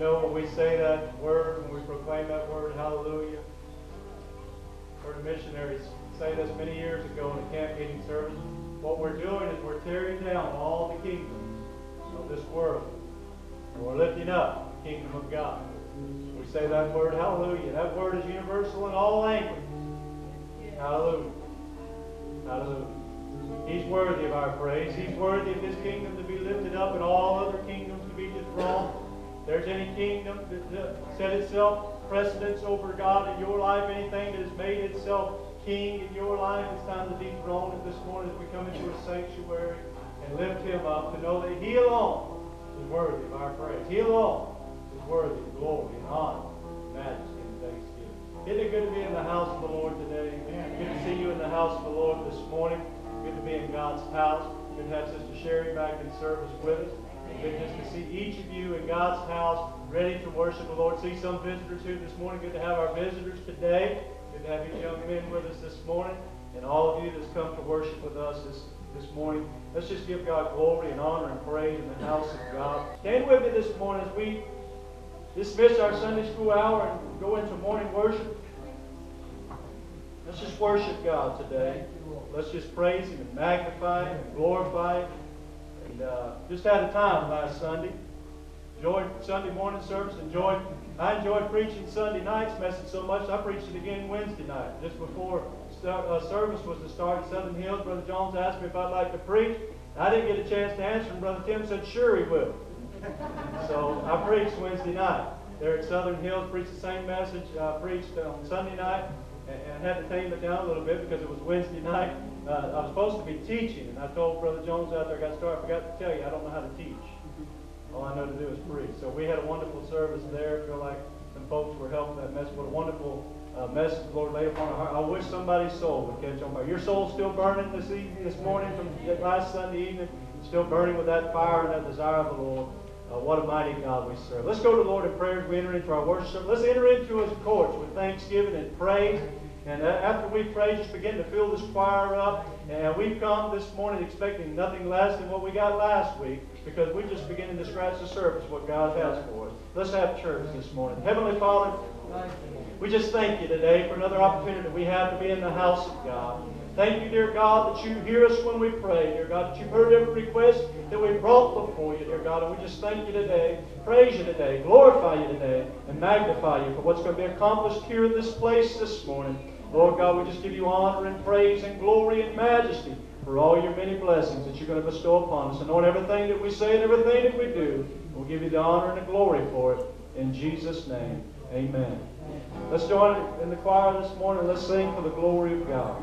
know when we say that word, when we proclaim that word, hallelujah. Heard missionaries say this many years ago in a camp meeting service. What we're doing is we're tearing down all the kingdoms of this world. And we're lifting up the kingdom of God. We say that word, hallelujah. That word is universal in all languages. Hallelujah. Hallelujah. He's worthy of our praise. He's worthy of his kingdom to be lifted up and all other kingdoms to be dethroned there's any kingdom that set itself precedence over God in your life, anything that has made itself king in your life, it's time to dethrone it this morning as we come into a sanctuary and lift him up to know that he alone is worthy of our praise. He alone is worthy of glory and honor, and majesty and thanksgiving. Isn't it good to be in the house of the Lord today? Amen. Good to see you in the house of the Lord this morning. Good to be in God's house. Good to have Sister Sherry back in service with us goodness to see each of you in God's house ready to worship the Lord. See some visitors here this morning. Good to have our visitors today. Good to have you young men with us this morning. And all of you that's come to worship with us this, this morning. Let's just give God glory and honor and praise in the house of God. Stand with me this morning as we dismiss our Sunday school hour and go into morning worship. Let's just worship God today. Let's just praise Him and magnify Him and glorify Him. And uh, just had a time last Sunday. Enjoyed Sunday morning service. Enjoyed. I enjoyed preaching Sunday night's message so much. I preached it again Wednesday night, just before start, uh, service was to start at Southern Hills. Brother Jones asked me if I'd like to preach. I didn't get a chance to answer, and Brother Tim said, "Sure, he will." so I preached Wednesday night there at Southern Hills. Preached the same message. I preached on Sunday night and I had to tame it down a little bit because it was Wednesday night. Uh, I was supposed to be teaching, and I told Brother Jones out there, I got started, I forgot to tell you, I don't know how to teach. All I know to do is preach. So we had a wonderful service there. I feel like some folks were helping that message. What a wonderful uh, message the Lord laid upon our heart. I wish somebody's soul would catch on fire. Your soul's still burning this evening, this morning from last Sunday evening, still burning with that fire and that desire of the Lord. Uh, what a mighty God we serve. Let's go to the Lord in prayer as we enter into our worship. Let's enter into His courts with thanksgiving and praise. And uh, after we pray, just begin to fill this choir up. And we've come this morning expecting nothing less than what we got last week because we're just beginning to scratch the surface of what God has for us. Let's have church this morning. Heavenly Father, we just thank you today for another opportunity we have to be in the house of God. Thank you, dear God, that you hear us when we pray, dear God, that you've heard every request that we brought before you, dear God. And we just thank you today, praise you today, glorify you today, and magnify you for what's going to be accomplished here in this place this morning. Lord God, we just give you honor and praise and glory and majesty for all your many blessings that you're going to bestow upon us. And on everything that we say and everything that we do, we'll give you the honor and the glory for it. In Jesus' name, amen. Let's join in the choir this morning. Let's sing for the glory of God.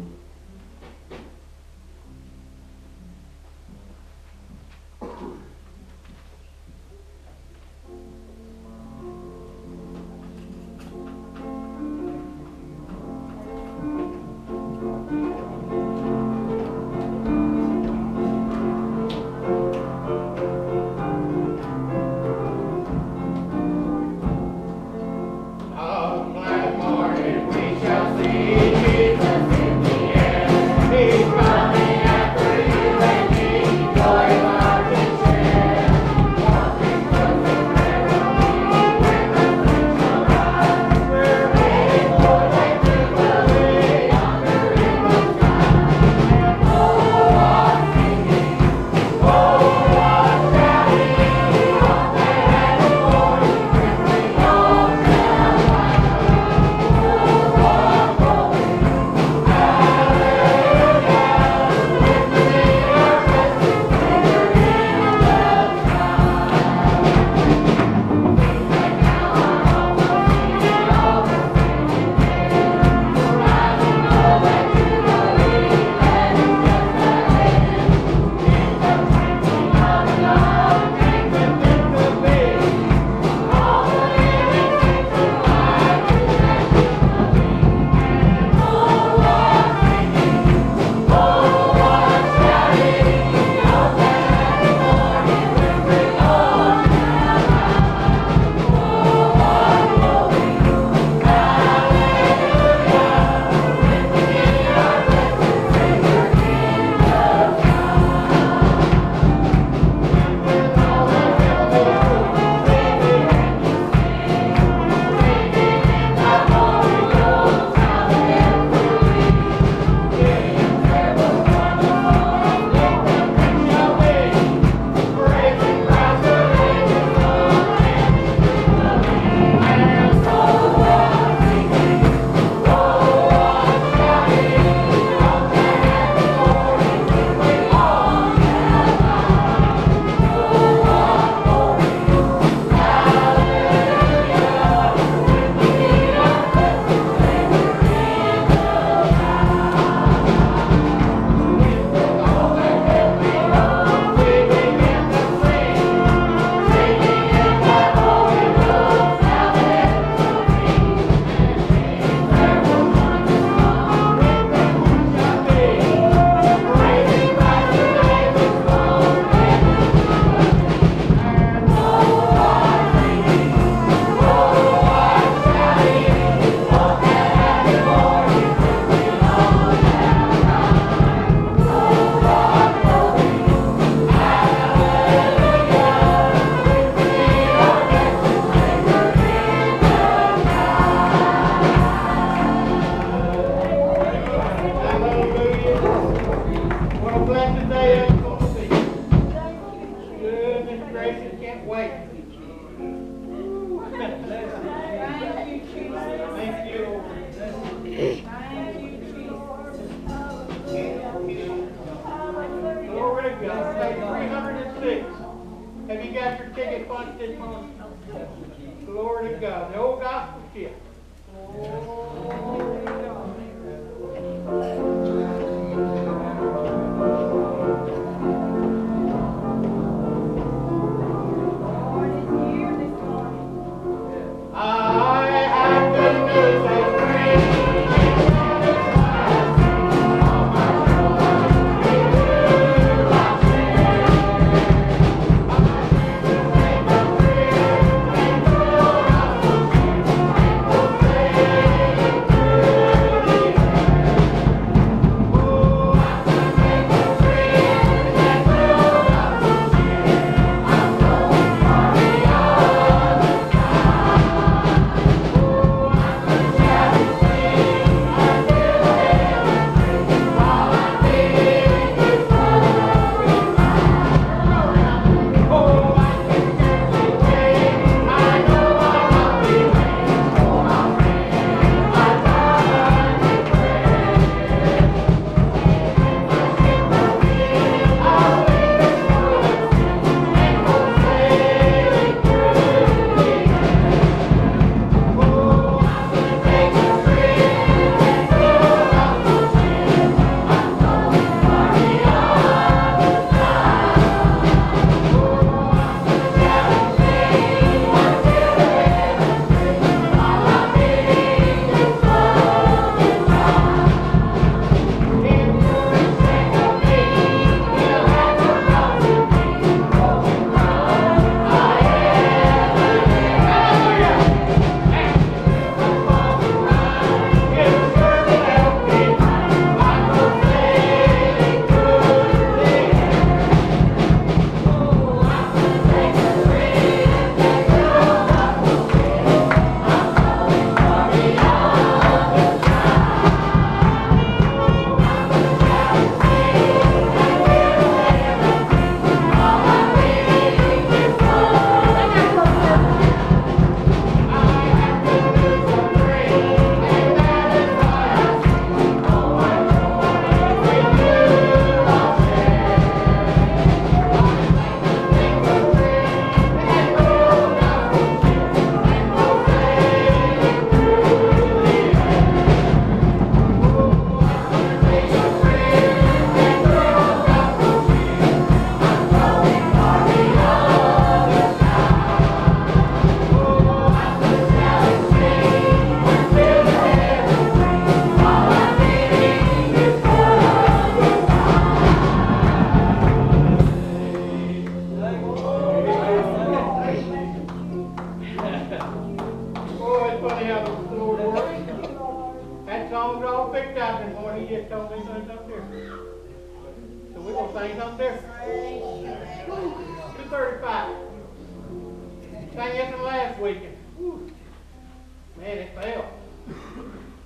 Man, it fell.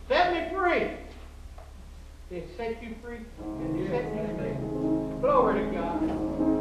set me free. It set you free set me free. Glory to God.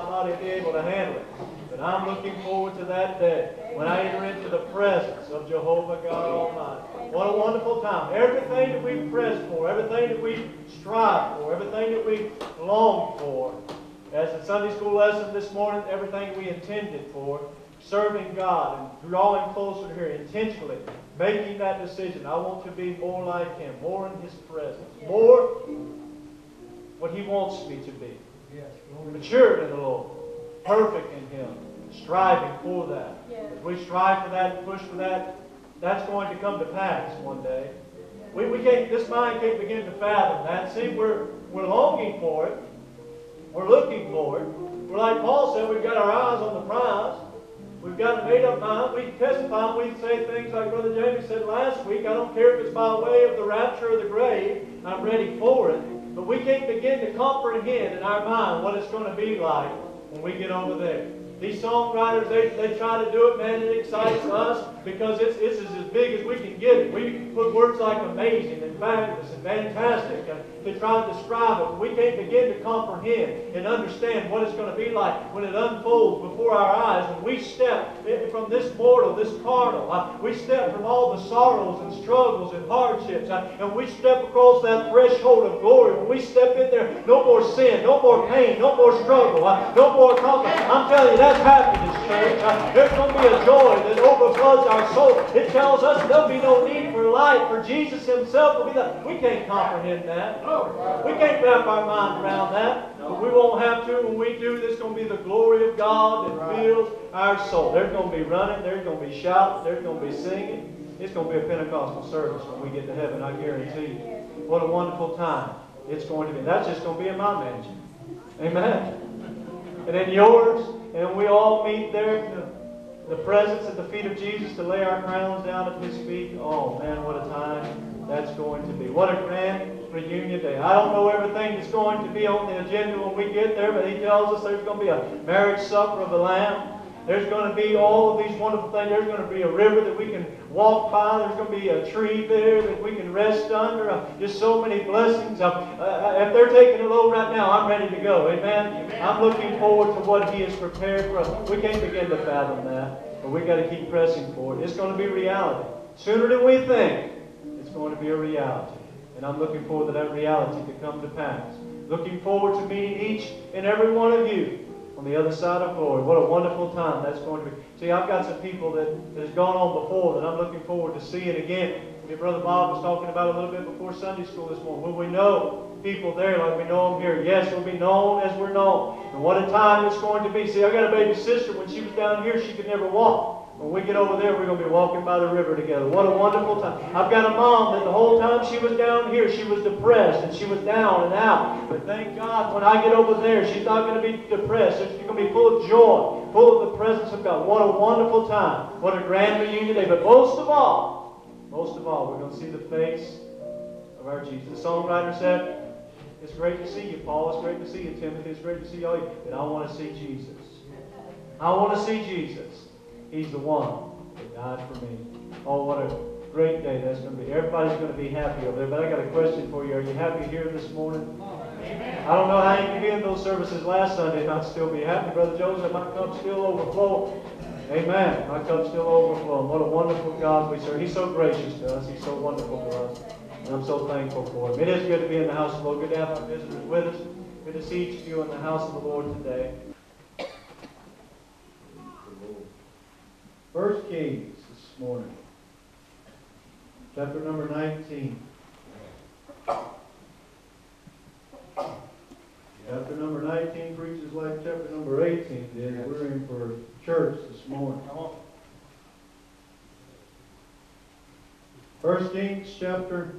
Body be able to handle it. But I'm looking forward to that day when I enter into the presence of Jehovah God Almighty. What a wonderful time. Everything that we've press for, everything that we strive for, everything that we long for, as the Sunday school lesson this morning, everything we intended for, serving God and drawing closer to Him intentionally, making that decision. I want to be more like Him, more in His presence, more what He wants me to be. Matured in the Lord, perfect in Him, striving for that. As we strive for that and push for that, that's going to come to pass one day. We, we can't, this mind can't begin to fathom that. See, we're, we're longing for it. We're looking for it. We're like Paul said, we've got our eyes on the prize. We've got a made up mind. We can testify we can say things like Brother Jamie said last week. I don't care if it's by way of the rapture or the grave. I'm ready for it. But we can't begin to comprehend in our mind what it's going to be like when we get over there. These songwriters, they, they try to do it, man, it excites us because it's, it's as big as we can get it. We put words like amazing and fabulous and fantastic to try to describe it. We can't begin to comprehend and understand what it's going to be like when it unfolds before our eyes. When we step from this mortal, this carnal, uh, we step from all the sorrows and struggles and hardships, uh, and we step across that threshold of glory. When we step in there, no more sin, no more pain, no more struggle, uh, no more conflict. I'm telling you, that's happiness, church. Uh, there's going to be a joy that overfloods our soul. It tells us there'll be no need for light, for Jesus Himself will be the. We can't comprehend that. We can't wrap our mind around that. But we won't have to. When we do, there's going to be the glory of God that fills our soul. There's going to be running. There's going to be shouting. There's going to be singing. It's going to be a Pentecostal service when we get to heaven, I guarantee you. What a wonderful time it's going to be. That's just going to be in my mansion. Amen. And in yours, and we all meet there the, presence at the feet of Jesus to lay our crowns down at His feet. Oh, man, what a time that's going to be. What a grand reunion day. I don't know everything that's going to be on the agenda when we get there, but He tells us there's going to be a marriage supper of the Lamb. There's going to be all of these wonderful things. There's going to be a river that we can walk by. There's going to be a tree there that we can rest under. Uh, just so many blessings. Uh, uh, if they're taking a load right now, I'm ready to go. Amen? Amen? I'm looking forward to what He has prepared for us. We can't begin to fathom that, but we've got to keep pressing for it. It's going to be reality. Sooner than we think, it's going to be a reality. And I'm looking forward to that reality to come to pass. Looking forward to meeting each and every one of you on the other side of glory. What a wonderful time that's going to be. See, I've got some people that, that has gone on before that I'm looking forward to seeing again. Your brother Bob was talking about a little bit before Sunday school this morning. Will we know people there like we know them here? Yes, we'll be known as we're known. And what a time it's going to be. See, I got a baby sister. When she was down here, she could never walk. When we get over there, we're going to be walking by the river together. What a wonderful time. I've got a mom that the whole time she was down here, she was depressed and she was down and out. But thank God, when I get over there, she's not going to be depressed. She's going to be full of joy, full of the presence of God. What a wonderful time. What a grand reunion day. But most of all, most of all, we're going to see the face of our Jesus. The songwriter said, it's great to see you, Paul. It's great to see you, Timothy. It's great to see all you. But I want to see Jesus. I want to see Jesus. He's the one that died for me. Oh, what a great day that's going to be. Everybody's going to be happy over there. But I got a question for you. Are you happy here this morning? Amen. I don't know how you can be in those services last Sunday and not still be happy. Brother Joseph, my cup's still overflowing. Amen. My cup's still overflowing. What a wonderful God we serve. He's so gracious to us. He's so wonderful to us. And I'm so thankful for him. It is good to be in the house of the Lord. Good to have our visitors with us. Good to see each of you in the house of the Lord today. First Kings this morning, chapter number 19. Chapter number 19 preaches like chapter number 18 did. We're in for church this morning. First Kings chapter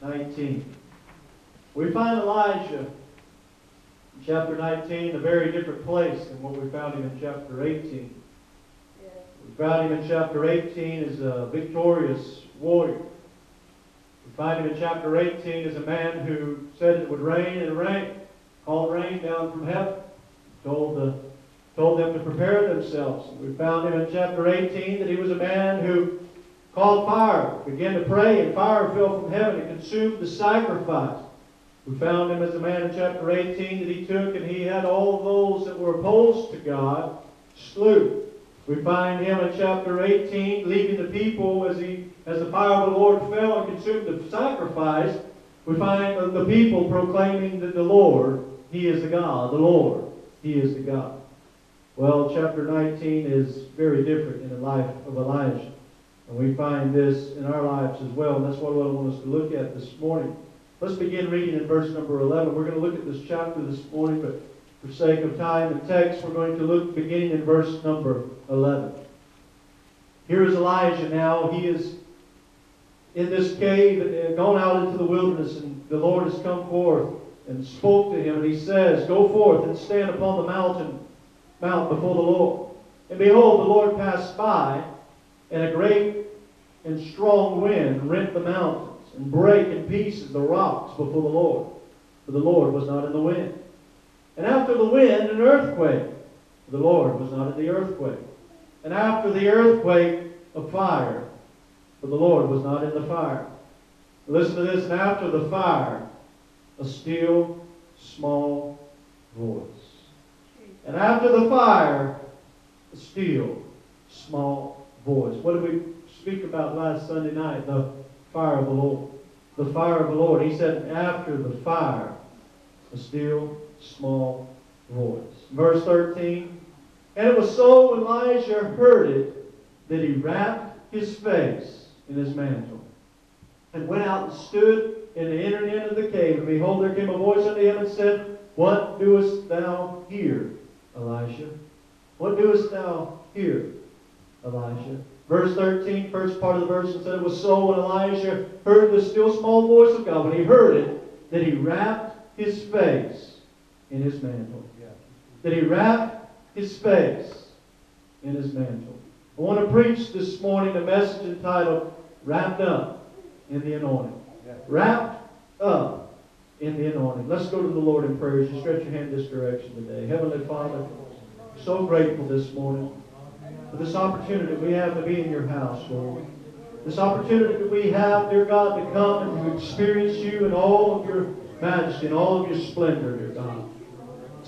19. We find Elijah in chapter 19 a very different place than what we found him in chapter 18. We found him in chapter 18 as a victorious warrior. We find him in chapter 18 as a man who said it would rain and rain, called rain down from heaven, told, the, told them to prepare themselves. We found him in chapter 18 that he was a man who called fire, began to pray, and fire fell from heaven and consumed the sacrifice. We found him as a man in chapter 18 that he took and he had all those that were opposed to God slew. We find him in chapter 18 leaving the people as he as the fire of the Lord fell and consumed the sacrifice. We find the people proclaiming that the Lord He is the God. The Lord, He is the God. Well, chapter 19 is very different in the life of Elijah. And we find this in our lives as well, and that's what I want us to look at this morning. Let's begin reading in verse number 11. We're going to look at this chapter this morning, but for sake of time and text, we're going to look beginning in verse number 11. Here is Elijah now. He is in this cave and gone out into the wilderness, and the Lord has come forth and spoke to him, and he says, Go forth and stand upon the mountain, mount before the Lord. And behold, the Lord passed by, and a great and strong wind rent the mountains, and brake in pieces the rocks before the Lord. For the Lord was not in the wind. And after the wind, an earthquake. For the Lord was not in the earthquake. And after the earthquake, a fire. For the Lord was not in the fire. Listen to this. And after the fire, a still, small voice. And after the fire, a still, small voice. What did we speak about last Sunday night? The fire of the Lord. The fire of the Lord. He said, after the fire, a still, small voice. Verse 13. And it was so when Elijah heard it that he wrapped his face in his mantle and went out and stood in the inner end of the cave. And behold, there came a voice unto him and said, What doest thou here, Elijah? What doest thou here, Elijah? Verse 13, first part of the verse, and said, It was so when Elijah heard the still small voice of God, when he heard it, that he wrapped his face in his mantle. That he wrapped his face in his mantle. I want to preach this morning a message entitled Wrapped Up in the Anointing. Wrapped up in the anointing. Let's go to the Lord in prayer as you stretch your hand this direction today. Heavenly Father, so grateful this morning for this opportunity we have to be in your house, Lord. This opportunity that we have, dear God, to come and to experience you in all of your majesty and all of your splendor, dear God.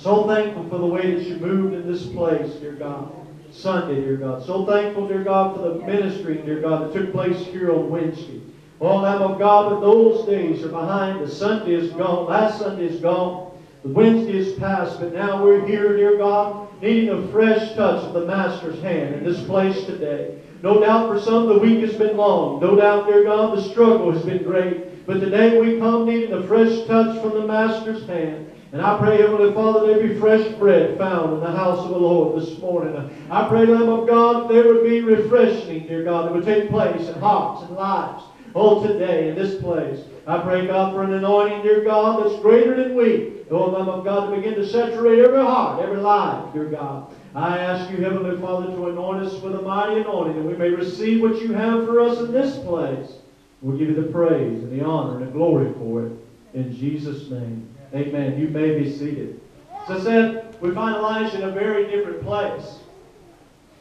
So thankful for the way that you moved in this place, dear God. Sunday, dear God. So thankful, dear God, for the ministry, dear God, that took place here on Wednesday. Oh, Lamb of God, but those days are behind The Sunday is gone. Last Sunday is gone. The Wednesday is past, but now we're here, dear God, needing a fresh touch of the Master's hand in this place today. No doubt for some the week has been long. No doubt, dear God, the struggle has been great. But today we come needing a fresh touch from the Master's hand. And I pray, Heavenly Father, there be fresh bread found in the house of the Lord this morning. I pray, Lamb of God, there would be refreshing, dear God, that would take place in hearts and lives. Oh, today in this place. I pray, God, for an anointing, dear God, that's greater than we. Oh, Lamb of God, to begin to saturate every heart, every life, dear God. I ask you, Heavenly Father, to anoint us with a mighty anointing, that we may receive what you have for us in this place. We'll give you the praise and the honor and the glory for it. In Jesus' name. Amen. You may be seated. So said, we find Elijah in a very different place.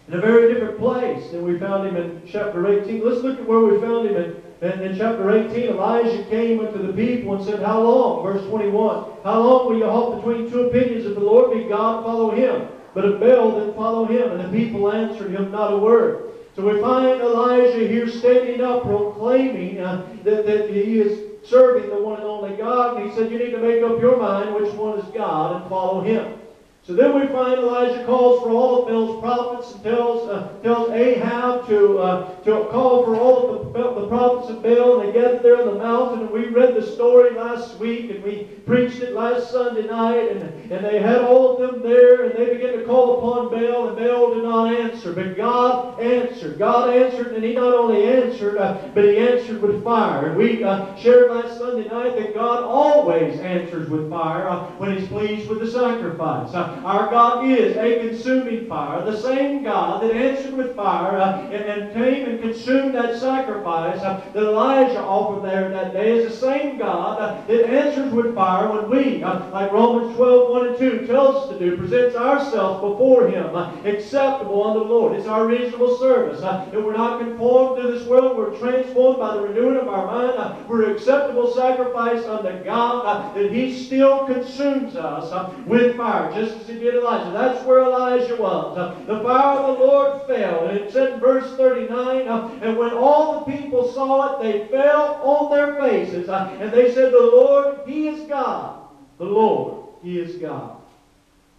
In a very different place than we found him in chapter 18. Let's look at where we found him in in chapter 18, Elijah came unto the people and said, How long? Verse 21. How long will you halt between two opinions? If the Lord be God, follow him. But if Baal, then follow him. And the people answered him not a word. So we find Elijah here standing up, proclaiming uh, that, that he is serving the one and only God. And he said, You need to make up your mind which one is God and follow him. So then we find Elijah calls for all of Baal's prophets and tells, uh, tells Ahab to, uh, to call for all of the, the prophets of Baal, and they get there on the mountain. And we read the story last week, and we preached it last Sunday night, and, and they had all of them there, and they began to call upon Baal, and Baal did not answer. But God answered. God answered, and He not only answered, uh, but He answered with fire. And we uh, shared last Sunday night that God always answers with fire uh, when He's pleased with the sacrifice. Our God is a consuming fire, the same God that answered with fire uh, and, and, came and consumed that sacrifice uh, that Elijah offered there that day is the same God uh, that answers with fire when we, uh, like Romans 12, 1 and 2 tells us to do, presents ourselves before Him uh, acceptable unto the Lord. It's our reasonable service. Uh, that we're not conformed to this world, we're transformed by the renewing of our mind. we're acceptable sacrifice unto God that He still consumes us with fire, just He Elijah. That's where Elijah was. The fire of the Lord fell. And it said in verse 39, uh, and when all the people saw it, they fell on their faces. Uh, and they said, The Lord, He is God. The Lord, he is God.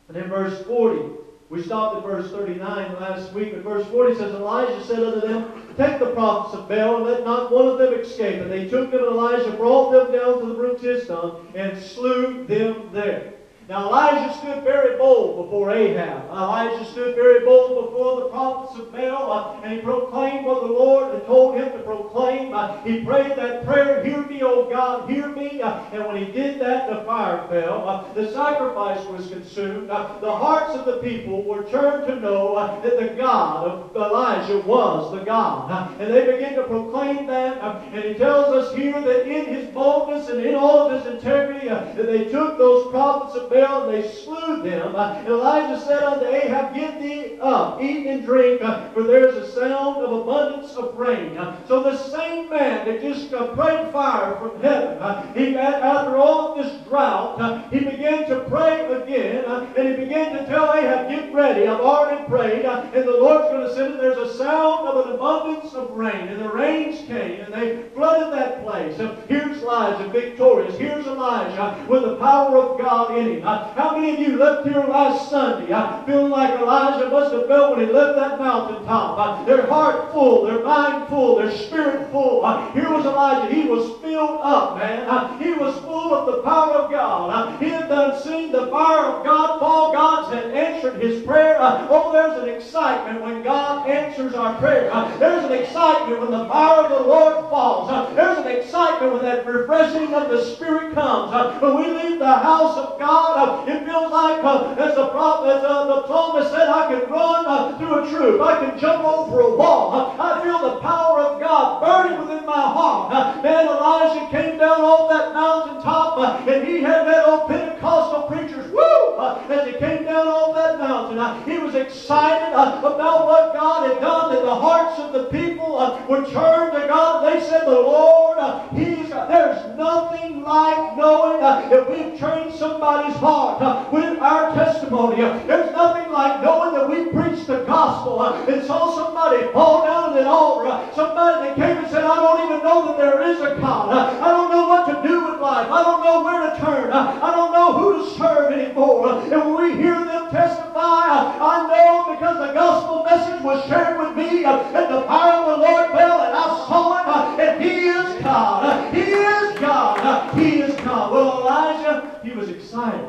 And in verse 40, we stopped at verse 39 last week, but verse 40 says, Elijah said unto them, Take the prophets of Baal, and let not one of them escape. And they took them, and Elijah brought them down to the brook Kishon, and slew them there. Now Elijah stood very bold before Ahab. Elijah stood very bold before the prophets of Baal, uh, and he proclaimed what the Lord had told him to proclaim. Uh, he prayed that prayer, Hear me, O God, hear me. Uh, and when he did that, the fire fell. Uh, the sacrifice was consumed. Uh, the hearts of the people were turned to know uh, that the God of Elijah was the God. and they began to proclaim that. and he tells us here that in his boldness and in all of his integrity, that they took those prophets of Baal and they slew them. Elijah said unto Ahab, Get thee up, eat and drink, for there is a sound of abundance of rain. So the same man that just uh, prayed fire from heaven, uh, he, after all this drought, uh, he began to pray again, uh, and he began to tell Ahab, Get ready, I've already prayed, and the Lord's going to send it. There's a sound of an abundance of rain. And the rains came, and they flooded that place. Here's Elijah victorious. Here's Elijah with the power of God in him. How many of you left here last Sunday uh, feeling like Elijah must have felt when he left that mountaintop? Uh, their heart full, their mind full, their spirit full. Uh, here was Elijah. He was filled up, man. Uh, he was full of the power of God. Uh, he had done seen the fire of God fall. God had answered his prayer. Uh, oh, there's an excitement when God answers our prayer. there's an excitement when the fire of the Lord falls. there's an excitement when that refreshing of the Spirit comes. when we leave the house of God, God. It feels like, uh, as, the, as uh, the psalmist said, I can run uh, through a troop. I can jump over a wall. I feel the power of God burning within my heart. man, Elijah came down off that mountaintop and he had that old Pentecostal preachers, woo, uh, as he came down off that mountain. Uh, he was excited about what God had done, that the hearts of the people were turned to God. They said, the Lord, He's, there's nothing like knowing that we've trained somebody's heart uh, with our testimony. Uh, there's nothing like knowing that we preached the gospel uh, and saw somebody fall down at an altar. Uh, somebody that came and said, I don't even know that there is a God. Uh, I don't know what to do with life. I don't know where to turn. Uh, I don't know who to serve anymore. and when we hear them testify, I know because the gospel message was shared with me and the power of the Lord fell and I saw him and he is God. He is God. He is God. Well, Elijah, he was excited.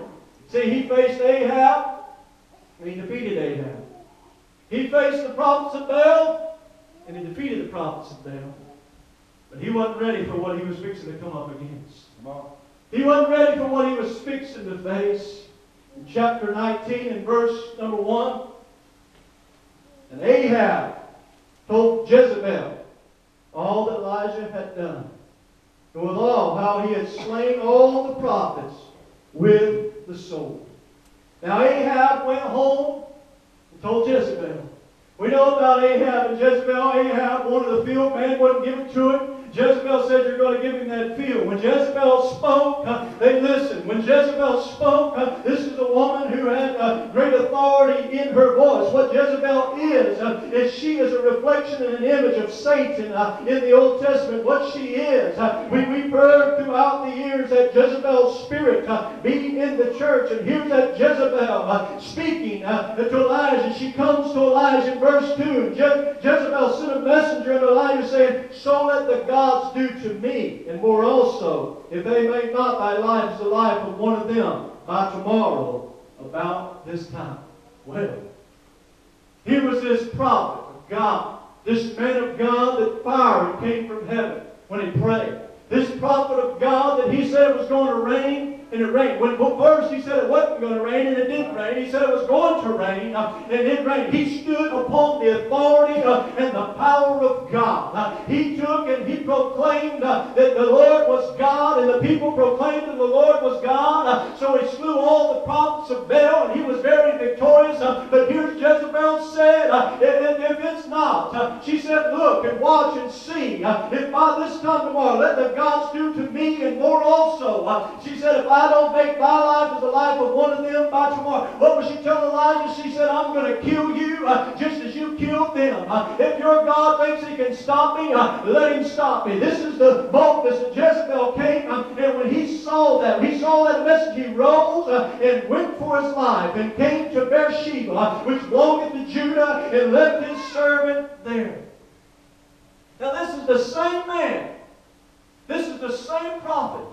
See, he faced Ahab, and he defeated Ahab. He faced the prophets of Baal, and he defeated the prophets of Baal. But he wasn't ready for what he was fixing to come up against. He wasn't ready for what he was fixing to face. In chapter 19 and verse number 1, and Ahab told Jezebel all that Elijah had done, and withal how he had slain all the prophets with the sword. Now Ahab went home and told Jezebel. We know about Ahab and Jezebel. Ahab wanted the field, man wouldn't give it to him. Jezebel said, You're going to give him that field. When Jezebel spoke, uh, they listened. When Jezebel spoke, uh, this is a woman who had uh, great authority in her voice. What Jezebel is, uh, is she is a reflection and an image of Satan uh, in the Old Testament. What she is, uh, we, we've heard throughout the years that Jezebel's spirit being in the church. And here's that Jezebel speaking to Elijah. She comes to Elijah in verse 2. Je- Jezebel sent a messenger to Elijah saying, So let the God do to me, and more also, if they make not thy life as the life of one of them by tomorrow about this time. Well, here was this prophet of God, this man of God that fire came from heaven when he prayed. This prophet of God that he said was going to rain and it rained. When first he said it wasn't going to rain, and it didn't rain. He said it was going to rain, uh, and it rained. He stood upon the authority uh, and the power of God. Uh, he took and he proclaimed uh, that the Lord was God, and the people proclaimed that the Lord was God. Uh, so he slew all the prophets of Baal, and he was very victorious. Uh, but here's Jezebel said, if, if, it's not, she said, look and watch and see. if by this time tomorrow, let the gods do to me and more also. she said, if I I don't make my life as the life of one of them by tomorrow. What was she telling Elijah? She said, I'm going to kill you uh, just as you killed them. Uh, if your God thinks he can stop me, uh, let him stop me. This is the boldness that Jezebel came, uh, and when he saw that, he saw that message, he rose uh, and went for his life and came to Beersheba, uh, which belonged to Judah, and left his servant there. Now this is the same man, this is the same prophet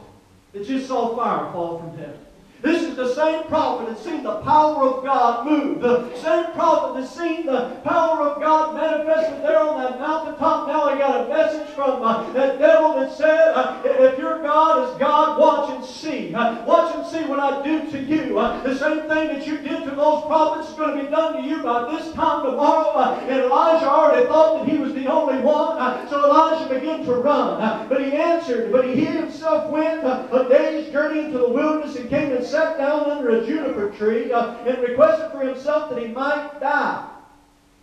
that just saw fire fall from heaven. This is the same prophet that's seen the power of God move. The same prophet that's seen the power of God manifested there on that mountaintop. Now he got a message from uh, that devil that said, uh, if your God is God, watch and see. Uh, watch and see what I do to you. Uh, the same thing that you did to those prophets is going to be done to you by this time tomorrow. Uh, and Elijah already thought that he was the only one. Uh, so Elijah began to run. but he answered, but he himself, went a day's journey into the wilderness and came and sat down under a juniper tree uh, and requested for himself that he might die.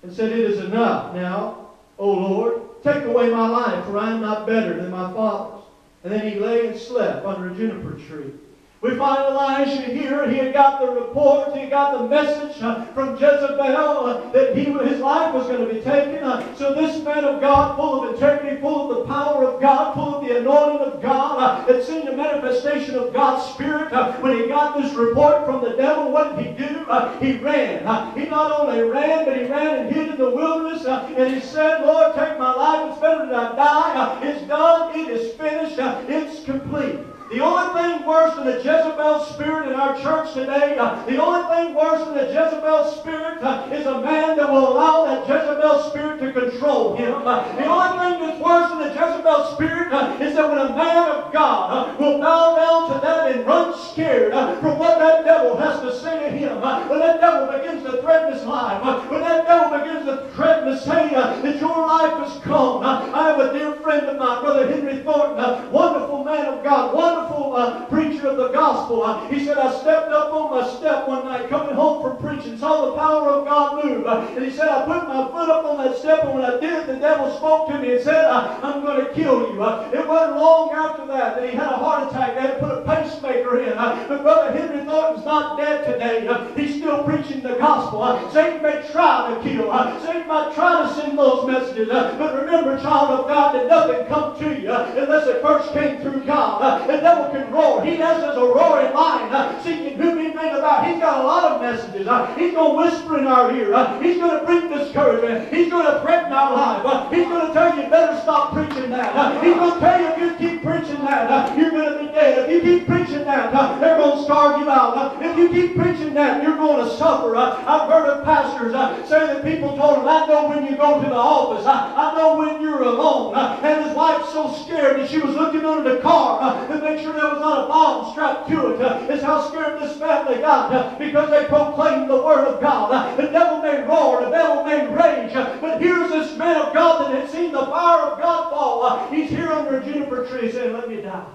And said, It is enough now, O Lord. Take away my life, for I am not better than my fathers. And then he lay and slept under a juniper tree. We find Elijah here. He had got the report, he got the message uh, from Jezebel uh, that he, his life was going to be taken. Uh, so this man of God, full of integrity, full of the power of God, full of the anointing of God, uh, had seen the manifestation of God's Spirit. Uh, when he got this report from the devil, what did he do? Uh, he ran. he not only ran, but he ran and hid in the wilderness. and he said, Lord, take my life. It's better that I die. it's done. It is finished. it's complete. The only thing worse than the Jezebel spirit in our church today, uh, the only thing worse than the Jezebel spirit uh, is a man that will allow that Jezebel spirit to control him. Uh, the only thing that's worse than the Jezebel spirit uh, is that when a man of God uh, will bow down to that and run scared uh, from what that devil has to say to him, when that devil begins to threaten his life, when that devil begins to threaten to say that your life is gone. I have a dear friend of mine, Brother Henry Thornton, wonderful man of God, wonderful wonderful uh, preacher of the gospel. Uh, he said, I stepped up on my step one night coming home from preaching, saw the power of God move. Uh, and he said, I put my foot up on that step, and when I did, it, the devil spoke to me and said, I'm going to kill you. Uh, it wasn't long after that that he had a heart attack. They had to put a pacemaker in. Uh, but Brother Henry Thornton's not dead today. Uh, he's still preaching the gospel. Satan may try to kill. Satan might try to send those messages. but remember, child of God, that nothing come to you unless it first came through God. and devil can roar. He does as a roaring lion, uh, seeking whom he may devour. He's got a lot of messages. Uh, he's going to whisper in our ear. Uh, he's going to bring discouragement. He's going to threaten our life. Uh, he's going to tell you, better stop preaching that. He's going to tell you, if you keep preaching that, you're going to be dead. If you keep preaching that, they're going to starve you out. If you keep preaching that, you're going to suffer. I've heard of pastors say that people told him, I know when you go to the office. I, I know when you're alone. And his wife's so scared that she was looking under the car to make sure there was not a bomb strapped to it. It's how scared this family got uh, because they proclaimed the word of God. The devil may roar, the devil may rage, but here's this man of God that had seen the fire of God fall. He's here under a juniper tree saying, Let me die.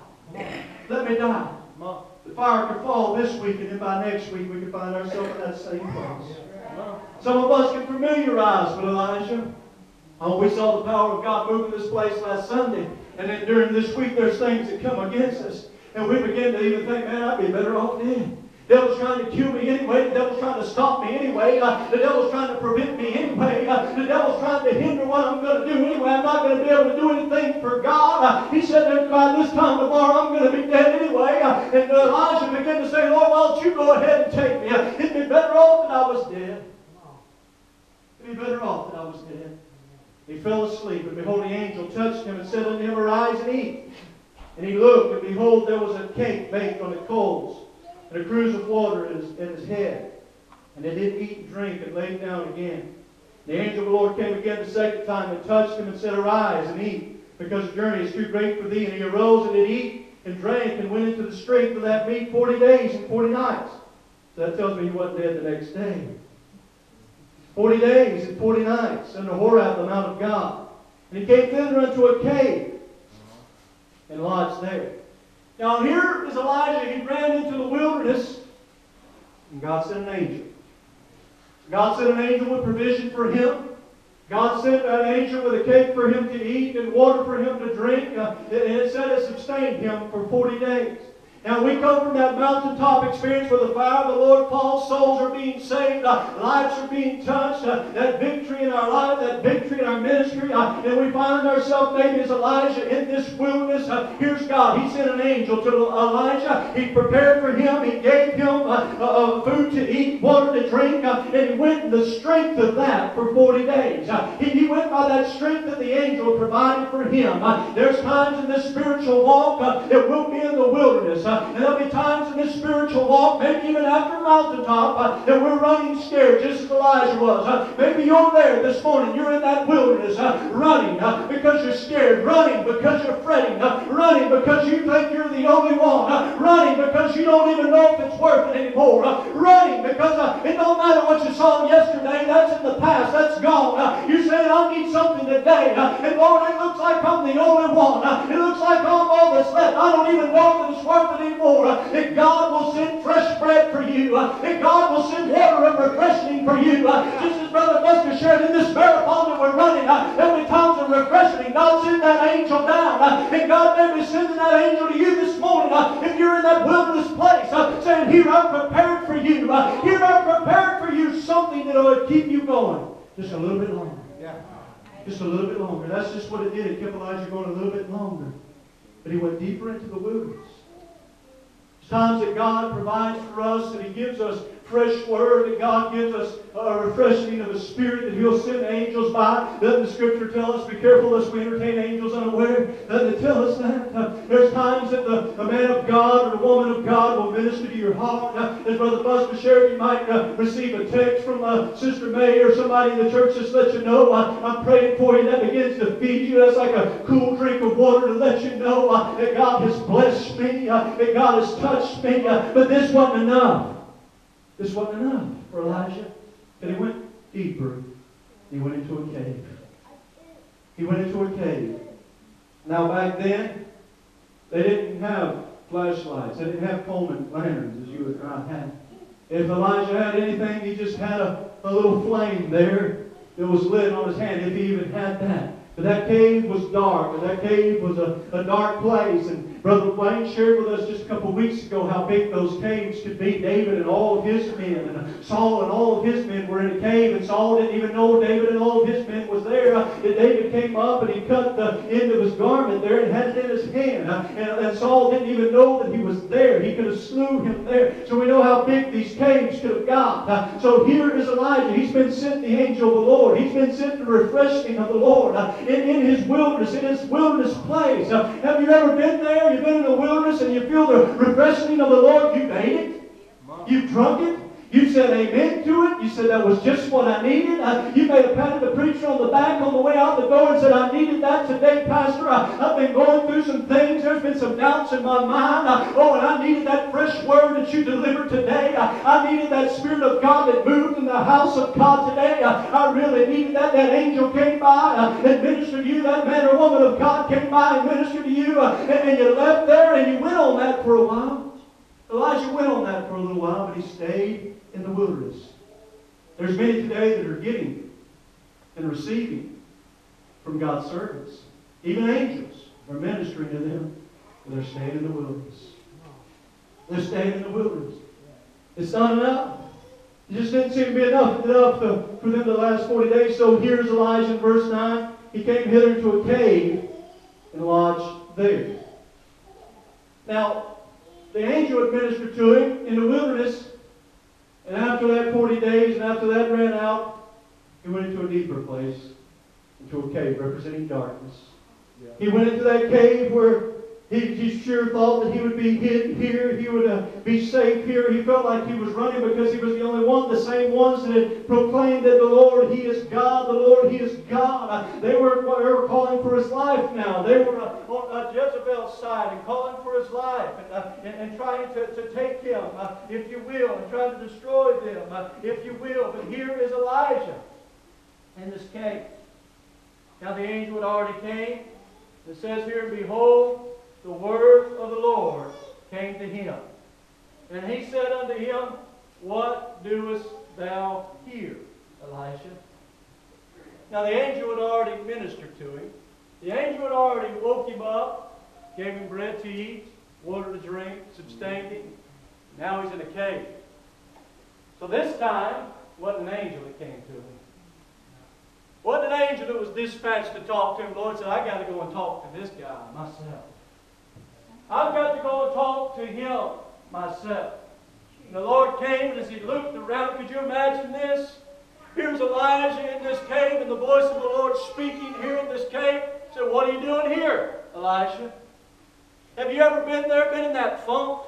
Let me die. The fire could fall this week, and then by next week we could find ourselves in that same place. Some of us get familiarized with Elijah. Oh, we saw the power of God move in this place last Sunday. And then during this week, there's things that come against us. And we begin to even think, man, I'd be better off dead. The devil's trying to kill me anyway. The devil's trying to stop me anyway. Uh, the devil's trying to prevent me anyway. Uh, the devil's trying to hinder what I'm going to do anyway. I'm not going to be able to do anything for God. Uh, he said by this time tomorrow I'm going to be dead anyway. Uh, and Elijah began to say, Lord, why don't you go ahead and take me? Uh, it'd be better off that I was dead. It'd be better off that I was dead. He fell asleep, and behold, the angel touched him and said unto him, Arise and eat. And he looked, and behold, there was a cake baked on the coals, and a cruse of water in his, in his head. And he did eat and drink, and laid down again. The angel of the Lord came again the second time, and touched him, and said, Arise and eat, because the journey is too great for thee. And he arose and did eat and drank, and went into the street of that meat forty days and forty nights. So that tells me he wasn't dead the next day. Forty days and forty nights under Horeb, the Mount of God. And he came thither unto a cave and lodged there. Now here is Elijah. He ran into the wilderness, and God sent an angel. God sent an angel with provision for him. God sent an angel with a cake for him to eat and water for him to drink. Uh, and it said it sustained him for 40 days. Now we come from that mountaintop experience where the fire of the Lord falls, souls are being saved, uh, lives are being touched, uh, that victory in our life, that victory in our ministry, uh, and we find ourselves maybe as Elijah in this wilderness. Uh, here's God. He sent an angel to Elijah. He prepared for him. He gave him uh, uh, food to eat, water to drink, and he went in the strength of that for 40 days. He, he, went by that strength that the angel provided for him. there's times in this spiritual walk that we'll be in the wilderness. Uh, and there'll be times in this spiritual walk, maybe even after mountaintop, uh, that we're running scared, just as Elijah was. Uh, maybe you're there this morning. You're in that wilderness, uh, running uh, because you're scared, running because you're fretting, uh, running because you think you're the only one, running because you don't even know if it's worth it anymore, running because it don't matter what you saw yesterday. That's in the past. That's gone. you're saying, I need something today. and Lord, it looks like I'm the only one. it looks like I'm all that's left. I don't even know if it's worth it anymore. That God will send fresh bread for you. That God will send water and refreshing for you. Just as Brother Buster shared in this marathon that we're running, every times of refreshing, God send that angel down. And God may be sending that angel to you this morning. If you're in that wilderness place, saying, Here I'm prepared for you. Here I'm prepared for you something that will keep you going just a little bit longer. Yeah. Just a little bit longer. That's just what it did. It kept Elijah going a little bit longer. But he went deeper into the wilderness. Times that God provides for us and He gives us fresh word that God gives us a refreshing of the Spirit that He'll send angels by. Doesn't the Scripture tell us, be careful lest we entertain angels unaware? Doesn't it tell us that? There's times that the, the man of God or the woman of God minister to your heart. Uh, as Brother Buster shared, you might uh, receive a text from uh, Sister May or somebody in the church just let you know, I'm praying for you. That begins to feed you. That's like a cool drink of water to let you know that God has blessed me, that God has touched me. but this wasn't enough. This wasn't enough for Elijah. And he went deeper. He went into a cave. He went into a cave. Now back then, they didn't have flashlights. They didn't have Coleman lanterns as you would have. If Elijah had anything, he just had a, a little flame there that was lit on his hand, if he even had that. But that cave was dark, and that cave was a, a dark place. And Brother Wayne shared with us just a couple weeks ago how big those caves could be. David and all of his men, and Saul and all of his men were in a cave, and Saul didn't even know David and all of his men was there. Uh, and David came up and he cut the end of his garment there and had it in his hand. Uh, and, and Saul didn't even know that he was there. He could have slew him there. So we know how big these caves could have got. Uh, so here is Elijah. He's been sent the angel of the Lord. He's been sent the refreshing of the Lord in, in his wilderness, in his wilderness place. Have you ever been there? You've been in the wilderness and you feel the refreshing of the Lord. You've ate it. You've drunk it. You said amen to it. You said that was just what I needed. Uh, you may have patted the preacher on the back on the way out the door and said, I needed that today, Pastor. I, have been going through some things. There's been some doubts in my mind. Uh, oh, and I needed that fresh word that you delivered today. Uh, I needed that Spirit of God that moved in the house of God today. I really needed that. That angel came by and ministered to you. That man or woman of God came by and ministered to you. And, and you left there and you went on that for a while. Elijah went on that for a little while, but he stayed in the wilderness. There's many today that are getting and receiving from God's servants. Even angels are ministering to them, but they're staying in the wilderness. They're staying in the wilderness. It's not enough. It just didn't seem to be enough, enough to, for them the last 40 days. So here's Elijah in verse 9. He came hither to a cave and lodged there. Now, the angel administered to him in the wilderness and after that 40 days, and after that ran out, he went into a deeper place, into a cave representing darkness. Yeah. He went into that cave where he, he sure thought that he would be hid here, he would uh, be safe here. He felt like he was running because he was the only one, the same ones that had proclaimed that the Lord, He is God, the Lord, He is God. Uh, they, were, they were calling for his life now. They were uh, on uh, Jezebel's side and calling for his life and, uh, and, and, trying to, to take him, uh, if you will, and trying to destroy them, if you will. But here is Elijah in this cave. Now the angel had already came. It says here, Behold, the word of the Lord came to him. And he said unto him, What doest thou here, Elijah? Now the angel had already ministered to him. The angel had already woke him up, gave him bread to eat, water to drink, sustained him. Now he's in a cave. So this time, wasn't an angel that came to him. Wasn't an angel that was dispatched to talk to him. The Lord said, I got to go and talk to this guy myself. I've got to go talk to him myself. And the Lord came, and as he looked around, could you imagine this? Here's Elijah in this cave, and the voice of the Lord speaking here in this cave. Said, What are you doing here, Elijah? Have you ever been there, been in that funk,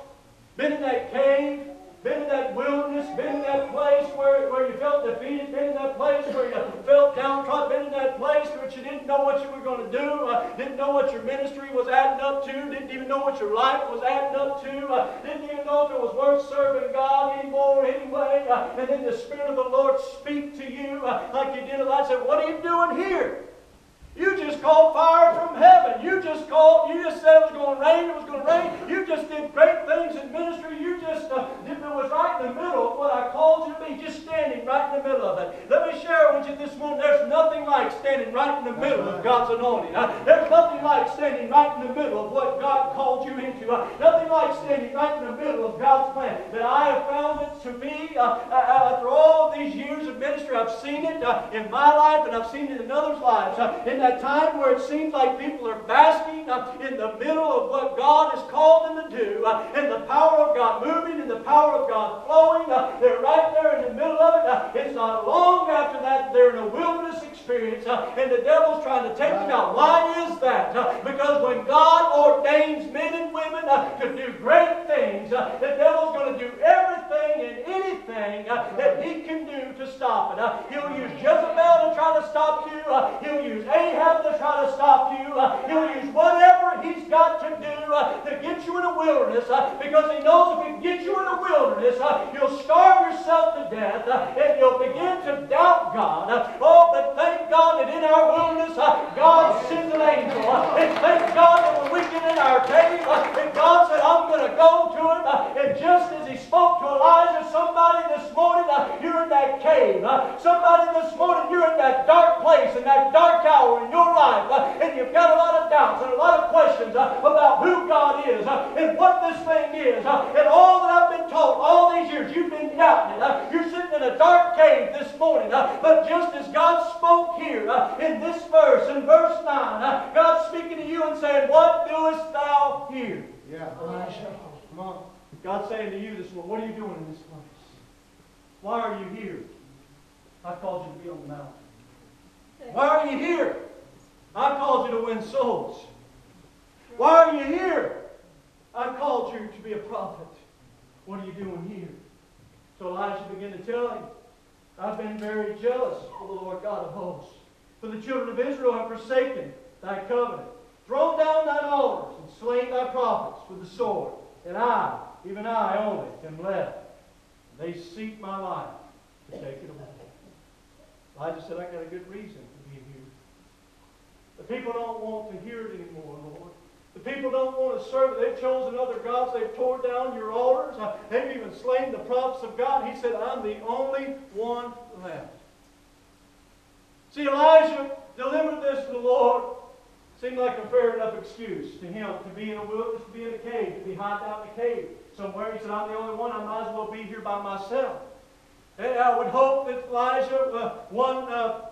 been in that cave, been in that wilderness, been in that place where, where you felt defeated, been in that place where you felt downtrodden, been in that place where you didn't know what you were going to do, uh, didn't know what your ministry was adding up to, didn't even know what your life was adding up to, uh, didn't even know if it was worth serving God anymore anyway, uh, and then the Spirit of the Lord speak to you uh, like you did Elijah. What are you doing here? You just called fire from heaven. You just called, you just said it was going to rain, it was going to rain. You just did great things in ministry. You just, uh, it was right in the middle of what I called you to be, just standing right in the middle of it. Let me share with you this morning, there's nothing like standing right in the middle of God's anointing. Uh, there's nothing like standing right in the middle of what God called you into. Uh, nothing like standing right in the middle of God's plan. That I have found it to be, uh, uh, after all these years of ministry, I've seen it uh, in my life and I've seen it in others' lives. in that time where it seems like people are basking in the middle of what God has called them to do, uh, and the power of God moving and the power of God flowing. Uh, they're right there in the middle of it. Uh, it's not long after that they're in a wilderness experience, uh, and the devil's trying to take them out. Why is that? Uh, because when God ordains men and women to do great things, the devil's going to do everything and anything that he can do to stop it. he'll use Jezebel to try to stop you. he'll use Ahab to try to stop you. Uh, he'll use whatever he's got to do uh, to get you in a wilderness uh, because he knows if he gets you in a wilderness, uh, you'll starve yourself to death uh, and you'll begin to doubt God. Uh, oh, but thank God that in our wilderness, uh, God sends an angel. Uh, and thank God that when we get in our cave, uh, and God said, I'm going to go to it. and just as he spoke to Elijah, somebody this morning, you're in that cave. somebody this morning, you're in that dark place, in that dark hour in your life, uh, and you've got a lot of doubts and a lot of questions uh, about who God is uh, and what this thing is, and all that I've been taught all these years, you've been doubting it. You're sitting in a dark cave this morning, but just as God spoke here uh, in this verse, in verse 9, uh, God's speaking to you and saying, What doest thou here? Yeah. Elijah, come on. God's saying to you this morning, What are you doing in this place? Why are you here? I called you to be on the mountain. Why are you here? I called you to win souls. Why are you here? I called you to be a prophet. What are you doing here? So Elijah began to tell him, I've been very jealous for the Lord God of hosts. For the children of Israel have forsaken thy covenant, thrown down thine altars, and slain thy prophets with the sword. And I, even I only, am left. They seek my life to take it away. Elijah said, I got a good reason to be here. the people don't want to hear it anymore, Lord. People don't want to serve it. They've chosen other gods. They've torn down your altars. Uh, they've even slain the prophets of God. He said, I'm the only one left. See, Elijah delivered this to the Lord. Seemed like a fair enough excuse to him to be in a wilderness, to be in a cave, to be hiding out in a cave somewhere. He said, I'm the only one. I might as well be here by myself. And I would hope that Elijah, uh, one uh,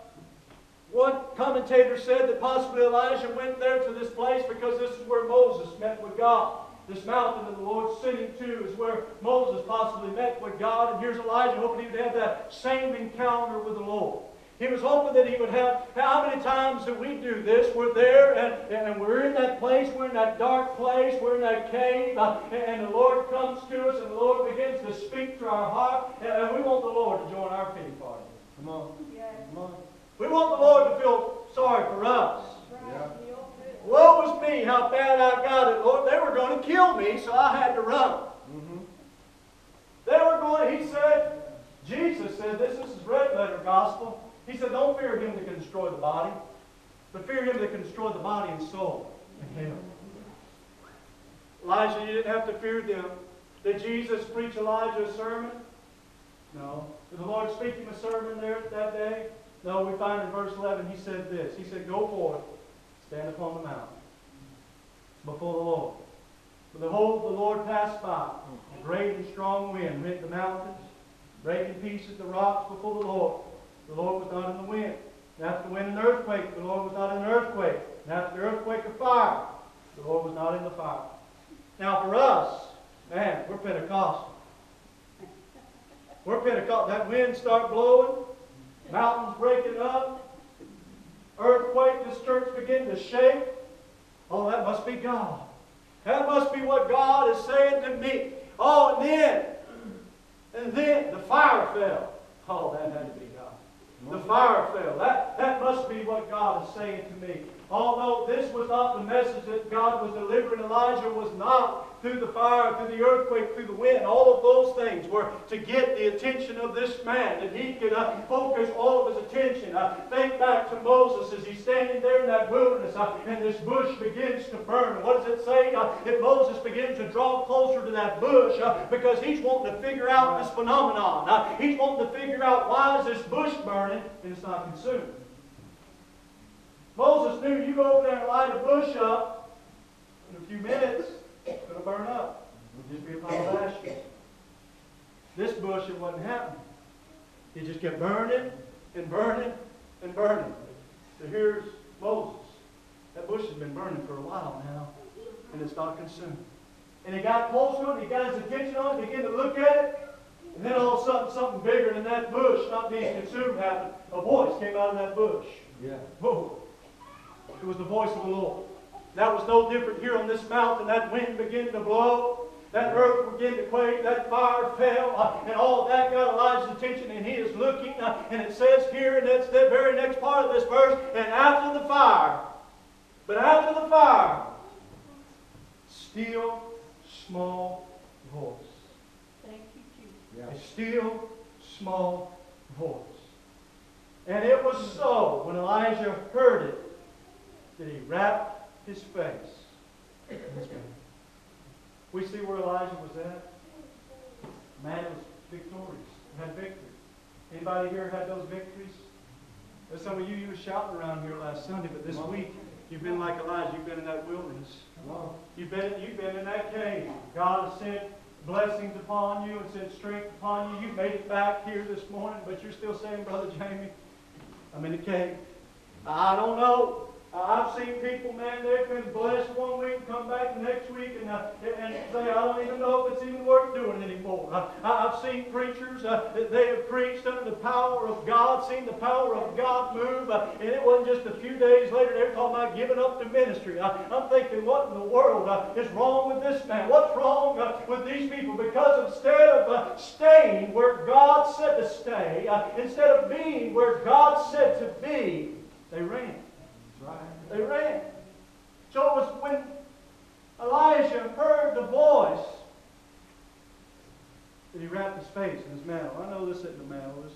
one commentator said that possibly Elijah went there to this place because this is where Moses met with God. This mountain that the Lord's sitting to is where Moses possibly met with God. And here's Elijah hoping he would have that same encounter with the Lord. He was hoping that he would have, how many times do we do this? We're there and, and we're in that place, we're in that dark place, we're in that cave, uh, and the Lord comes to us and the Lord begins to speak to our heart, and we want the Lord to join our pity party. Come on. Yes. Come on. We want the Lord to feel sorry for us. Yeah. Woe was me, how bad I got it, Lord. They were going to kill me, so I had to run. Mm-hmm. They were going, he said, Jesus said, this, this is red letter gospel. He said, don't fear him that can destroy the body, but fear him that can destroy the body and soul in hell. Elijah, you didn't have to fear them. Did Jesus preach Elijah a sermon? No. Did the Lord speak him a sermon there that day? No, we find in verse 11, he said this. He said, Go forth, stand upon the mountain before the Lord. For behold, the Lord passed by. A great and strong wind rent the mountains, breaking pieces the rocks before the Lord. The Lord was not in the wind. And after the wind, an earthquake. The Lord was not in an earthquake. And after the earthquake, a fire. The Lord was not in the fire. Now, for us, man, we're Pentecostal. We're Pentecostal. That wind start blowing, mountains breaking up, earthquake, this church begin to shake. Oh, that must be God. That must be what God is saying to me. Oh, and then, and then the fire fell. Oh, that had to be God. The fire fell. That, that must be what God is saying to me. Although this was not the message that God was delivering, Elijah was not through the fire, through the earthquake, through the wind. All of those things were to get the attention of this man, that he could uh, focus all of his attention. Uh, think back to Moses as he's standing there in that wilderness, uh, and this bush begins to burn. What does it say? Uh, if Moses begins to draw closer to that bush, uh, because he's wanting to figure out this phenomenon. Uh, he's wanting to figure out why is this bush burning and it's not consumed. Moses knew you go over there and light a bush up, in a few minutes, it's going to burn up. It'll just be a pile of ashes. This bush, it wasn't happening. It just kept burning and burning and burning. So here's Moses. That bush has been burning for a while now, and it's not consumed. And he got close to it, he got his attention on it, He began to look at it, and then all of a sudden, something bigger than that bush not being consumed happened. A voice came out of that bush. Yeah. Whoa. It was the voice of the Lord. That was no different here on this mountain. That wind began to blow. That earth began to quake. That fire fell. And all of that got Elijah's attention. And he is looking. And it says here, and that's the very next part of this verse, and after the fire, but after the fire, still small voice. Thank you, Jesus. A still small voice. And it was so when Elijah heard it that he wrapped his face in his. We see where Elijah was at. Man was victorious, had victory. Anybody here had those victories? There's some of you, you were shouting around here last Sunday, but this week you've been like Elijah. You've been in that wilderness. You've been, you've been in that cave. God has sent blessings upon you and sent strength upon you. You made it back here this morning, but you're still saying, Brother Jamie, I'm in the cave. I don't know. I've seen people, man, they've been blessed one week, come back the next week, and, uh, and say, I don't even know if it's even worth doing anymore. I, I've seen preachers, uh, they have preached under the power of God, seen the power of God move, uh, and it wasn't just a few days later, they were talking about giving up the ministry. I, I'm thinking, what in the world uh, is wrong with this man? What's wrong uh, with these people? Because instead of uh, staying where God said to stay, uh, instead of being where God said to be, they ran. They ran. So it was when Elijah heard the voice that he wrapped his face in his mantle. I know this isn't a mantle. This,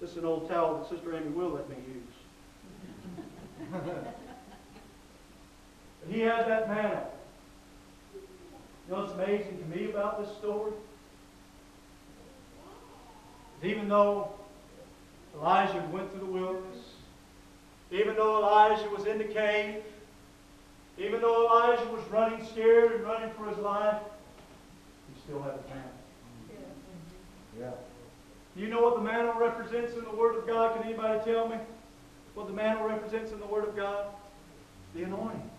this is an old towel that Sister Amy will let me use. but he had that mantle. You know what's amazing to me about this story? Even though Elijah went through the wilderness, even though Elijah was in the cave, even though Elijah was running scared and running for his life, he still had the mantle. Yeah. You know what the mantle represents in the Word of God? Can anybody tell me what the mantle represents in the Word of God? The anointing.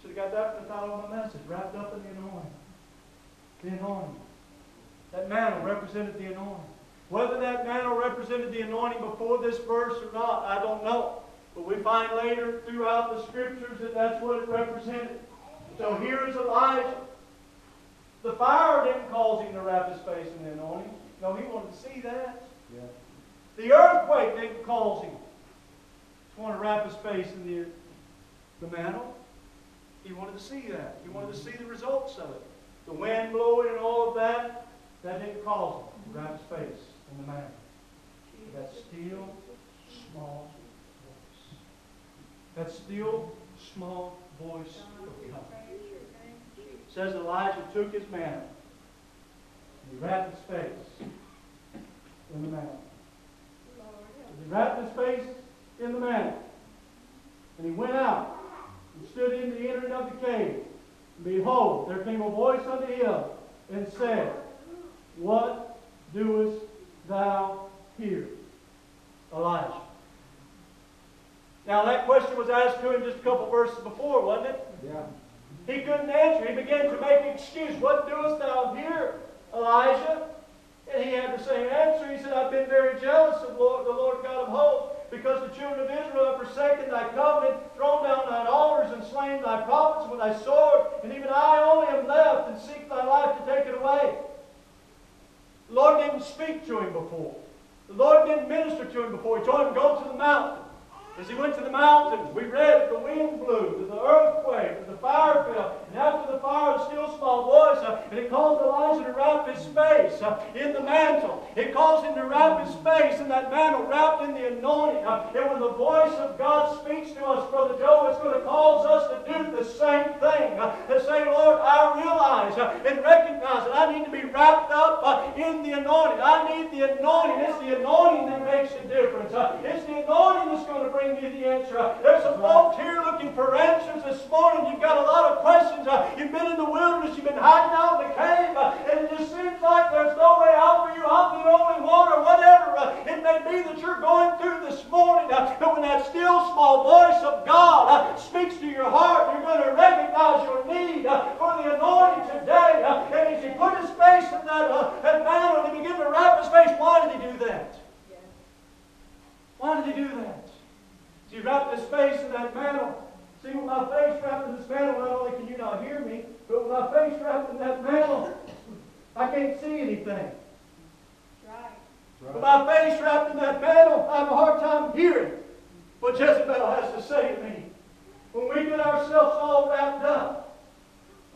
Should have got that from the title of my message, wrapped up in the anointing. The anointing. That mantle represented the anointing. Whether that mantle represented the anointing before this verse or not, I don't know. But we find later throughout the scriptures that that's what it represented. So here is Elijah. The fire didn't cause him to wrap his face in the anointing. No, he wanted to see that. Yeah. The earthquake didn't cause him to want to wrap his face in the, the mantle. He wanted to see that. He wanted to see the results of it. The wind blowing and all of that, that didn't cause him to wrap his face in the mantle. That still, small voice. That still, small voice of God. Says Elijah took his mantle. And he wrapped his face in the mantle. He wrapped his face in the mantle. And he went out and stood in the entering of the cave. And Behold, there came a voice unto him and said, What doest thou here? Elijah. Now that question was asked to him just a couple verses before, wasn't it? Yeah. He couldn't answer. He began to make an excuse. What doest thou here, Elijah? And he had the same answer. He said, I've been very jealous of Lord, the Lord God of hosts, because the children of Israel have forsaken thy covenant, thrown down thine altars, and slain thy prophets with thy sword, and even I only am left, and seek thy life to take it away. The Lord didn't speak to him before. The Lord didn't minister to him before. He told him, Go to the mountain. As he went to the mountains, we read that the wind blew, that the earthquake, that the fire fell, and after the fire, a still small voice, uh, and it caused Elijah to wrap his face uh, in the mantle. It caused him to wrap his face in that mantle, wrapped in the anointing. Uh, and when the voice of God speaks to us, Brother Joe, it's going to cause us to do the same thing. Uh, to say, Lord, I realize uh, and recognize that I need to be wrapped up uh, in the anointing. I need the anointing. It's the anointing that makes the difference. Uh, it's the anointing that's going to bring me the answer. There's some folks here looking for answers this morning. You've got a lot of questions. Uh, you've been in the wilderness. You've been hiding out in the cave. Uh, and it just seems like there's no way out for you. I'm the only one or whatever uh, it may be that you're going through this morning. But when that still small voice of God speaks to your heart, you're going to recognize your need for the anointing today. And as he put his face in that, uh, that mantle and he began to wrap his face, why did he do that? Why did he do that? So he wrapped his face in that mantle. See, with my face wrapped in this mantle, not only can you not hear me, but with my face wrapped in that mantle, I can't see anything. Right. With my face wrapped in that mantle, I have a hard time hearing what Jezebel has to say to me. When we get ourselves all wrapped up,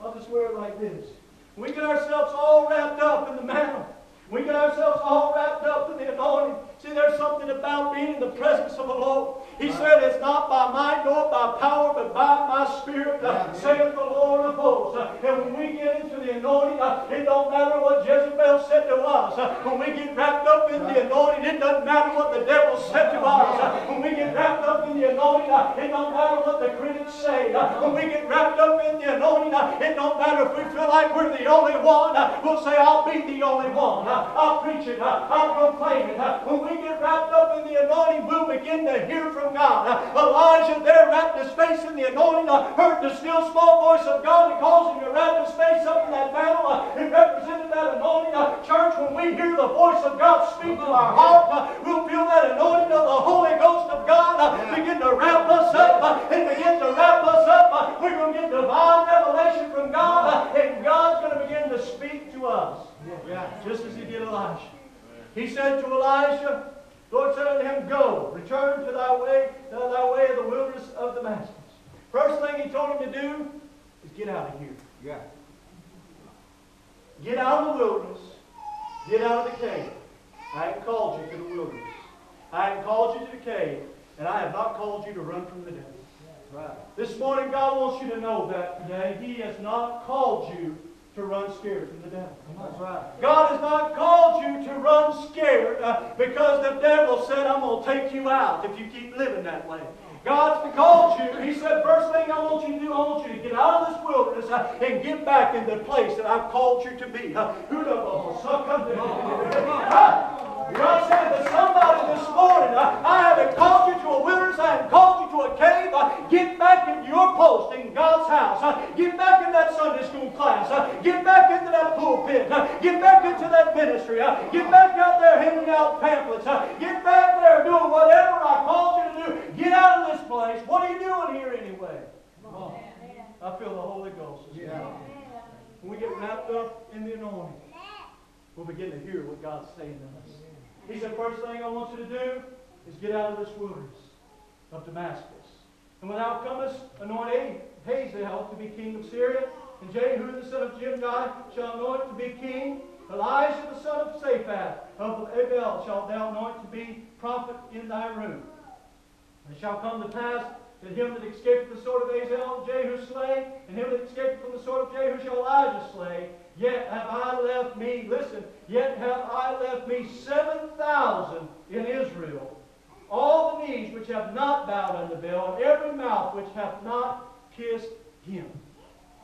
I'll just wear it like this. When we get ourselves all wrapped up in the mantle, we get ourselves all wrapped up in the anointing. See, there's something about being in the presence of the Lord. He said, It's not by might nor by power, but by my spirit, uh, saith the Lord of hosts. Uh, and when we get into the anointing, uh, it don't matter what Jezebel said to us. Uh, when we get wrapped up in the anointing, it doesn't matter what the devil said to us. Uh, when we get wrapped up in the anointing, uh, it don't matter what the critics say. When we get wrapped up in the anointing, it don't matter if we feel like we're the only one. We'll say, I'll be the only one. I'll preach it. I'll proclaim it. When we get wrapped up in the anointing, we'll begin to hear from God. Uh, Elijah there wrapped his face in the anointing, heard the still small voice of God that calls him to wrap his face up in that mantle. Uh, it represented that anointing. Uh, church, when we hear the voice of God speak to our heart, we'll feel that anointing of the Holy Ghost of God begin to wrap us up and begin to wrap us up. We're going to get divine revelation from God, and God's going to begin to speak to us. Just as he did Elijah. He said to Elijah, Lord said unto him, Go, return to thy way, to thy way of the wilderness of Damascus. First thing he told him to do is get out of here. Yeah. Get out of the wilderness. Get out of the cave. I haven't called you to the wilderness. I haven't called you to the cave, and I have not called you to run from the devil. Right. This morning, God wants you to know that today He has not called you to run scared from the devil. That's right. God has not called you to run scared uh, because the devil said, I'm going to take you out if you keep living that way. God's called you. He said, first thing I want you to do, I want you to get out of this wilderness uh, and get back in the place that I've called you to be. Uh, who the- Uh, God said to somebody this morning, uh, I haven't called you to a wilderness, I haven't called you to a cave. Uh, get back in your post in God's house. Get back in that Sunday school class. Get back into that pulpit. Get back into that ministry. Get back out there handing out pamphlets. Get back there doing whatever I called you to do. Get out of this place. What are you doing here anyway? I feel the Holy Ghost. Yeah. When we get wrapped up in the anointing, we'll begin to hear what God's saying to us. He said, first thing I want you to do is get out of this wilderness of Damascus. And when thou comest, anoint Hazael to be king of Syria, and Jehu the son of Jimni shall anoint to be king. Elisha the son of Shaphat of Abel shalt thou anoint to be prophet in thy room. And it shall come to pass that him that escaped from the sword of Hazael Jehu slay, and him that escaped from the sword of Jehu shall Elisha slay. Yet have I left me, listen, yet have I left me seven thousand in Israel, all the knees which have not bowed unto Baal, and every mouth which hath not kissed him.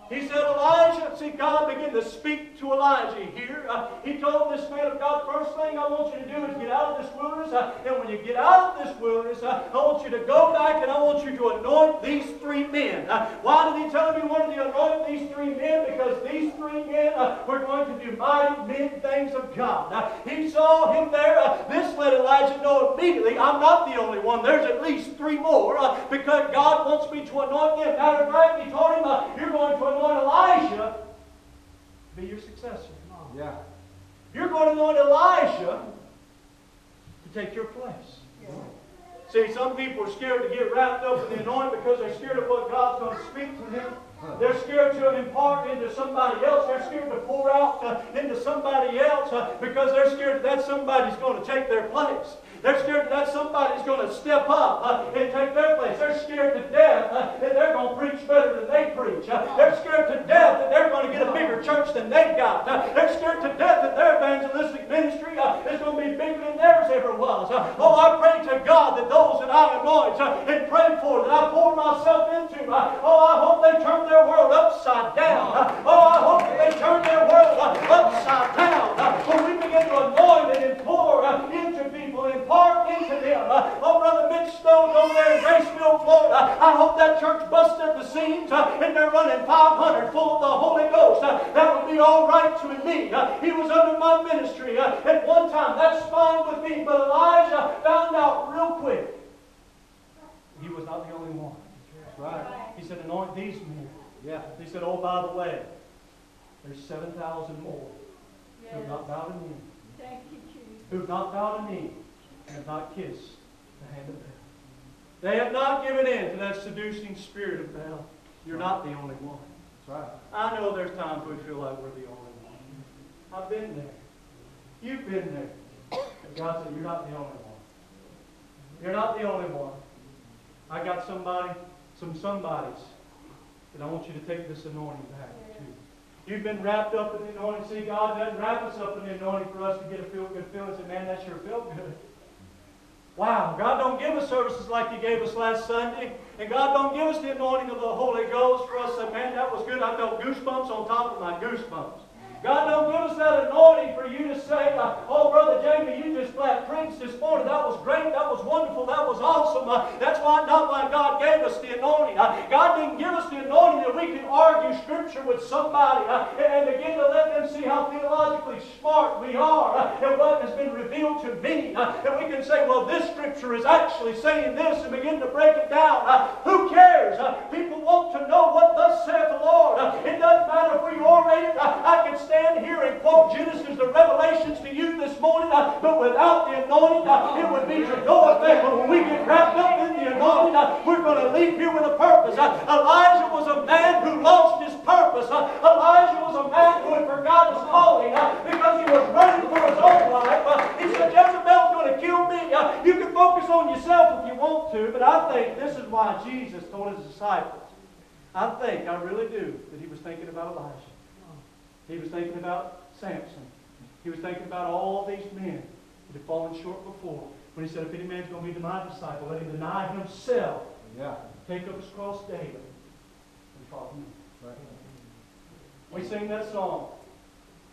He said, Elijah, see, God began to speak to Elijah here. Uh, he told this man of God, first thing I want you to do is get out of this wilderness. Uh, and when you get out of this wilderness, uh, I want you to go back and I want you to anoint these three men. Uh, why did he tell him he wanted to anoint these three men? Because these three men uh, were going to do mighty men things of God. Uh, he saw him there. This let Elijah know immediately, I'm not the only one. There's at least three more because God wants me to anoint them. Matter of fact, he told him, you're going to anoint Elisha to be your successor. Yeah. You're going to anoint Elisha to take your place. See, some people are scared to get wrapped up in the anointing because they're scared of what God's going to speak to them. They're scared to impart into somebody else. They're scared to pour out uh, into somebody else uh, because they're scared that somebody's going to take their place. They're scared that somebody's going to step up uh, and take their place. They're scared to death uh, that they're going to preach better than they preach. Uh, they're scared to death that they're going to get a bigger church than they've got. They're scared to death that their evangelistic ministry is going to be bigger than theirs ever was. Oh, I pray to God that those that I anoint and pray for, that I pour myself into, oh, I hope they turn their world upside down. Oh, I hope that they turn their world upside down. And running 500 full of the Holy Ghost. Uh, that would be all right to me. Uh, he was under my ministry uh, at one time. That's fine with me. But Elijah found out real quick he was not the only one. That's right. He said, anoint these men. Yeah. He said, oh, by the way, there's 7,000 more who have not bowed a knee, Thank you, Jesus. who have not bowed a knee, and have not kissed the hand of Baal. They have not given in to that seducing spirit of Baal. You're not the only one. That's right. I know there's times we feel like we're the only one. I've been there. You've been there. And God said, You're not the only one. You're not the only one. I got somebody, some somebodies that I want you to take this anointing back to. You've been wrapped up in the anointing. See, God doesn't wrap us up in the anointing for us to get a feel good feeling. Say, man, that sure felt good. Wow, God don't give us services like He gave us last Sunday. And God don't give us the anointing of the Holy Ghost for us to man, that was good. I felt goosebumps on top of my goosebumps. God don't give us that anointing for you to say, uh, oh, Brother Jamie, you just flat preached this morning. That was great. That was wonderful. That was awesome. Uh, that's why not why God gave us the anointing. Uh, God didn't give us the anointing that we can argue Scripture with somebody uh, and begin to let them see how theologically smart we are uh, and what has been revealed to me. Uh, and we can say, well, this Scripture is actually saying this and begin to break it down. Uh, who cares? People want to know what thus saith the Lord. It doesn't matter if we orate it. I can stand here and quote Genesis to Revelations to you this morning, uh, but without the anointing, uh, it would be to no effect. But when we get wrapped up in the anointing, uh, we're going to leave here with a purpose. Uh, Elijah was a man who lost his purpose. Uh, Elijah was a man who had forgotten his calling uh, because he was running for his own life. He said, Jezebel's going to kill me. You can focus on yourself if you want to, but I think this is why Jesus told his disciples. I think, I really do, that he was thinking about Elijah. He was thinking about Samson. He was thinking about all these men that had fallen short before. When he said, if any man's going to be my disciple, let him deny himself, Yeah. take up his cross daily, and follow me. Right. We sing that song.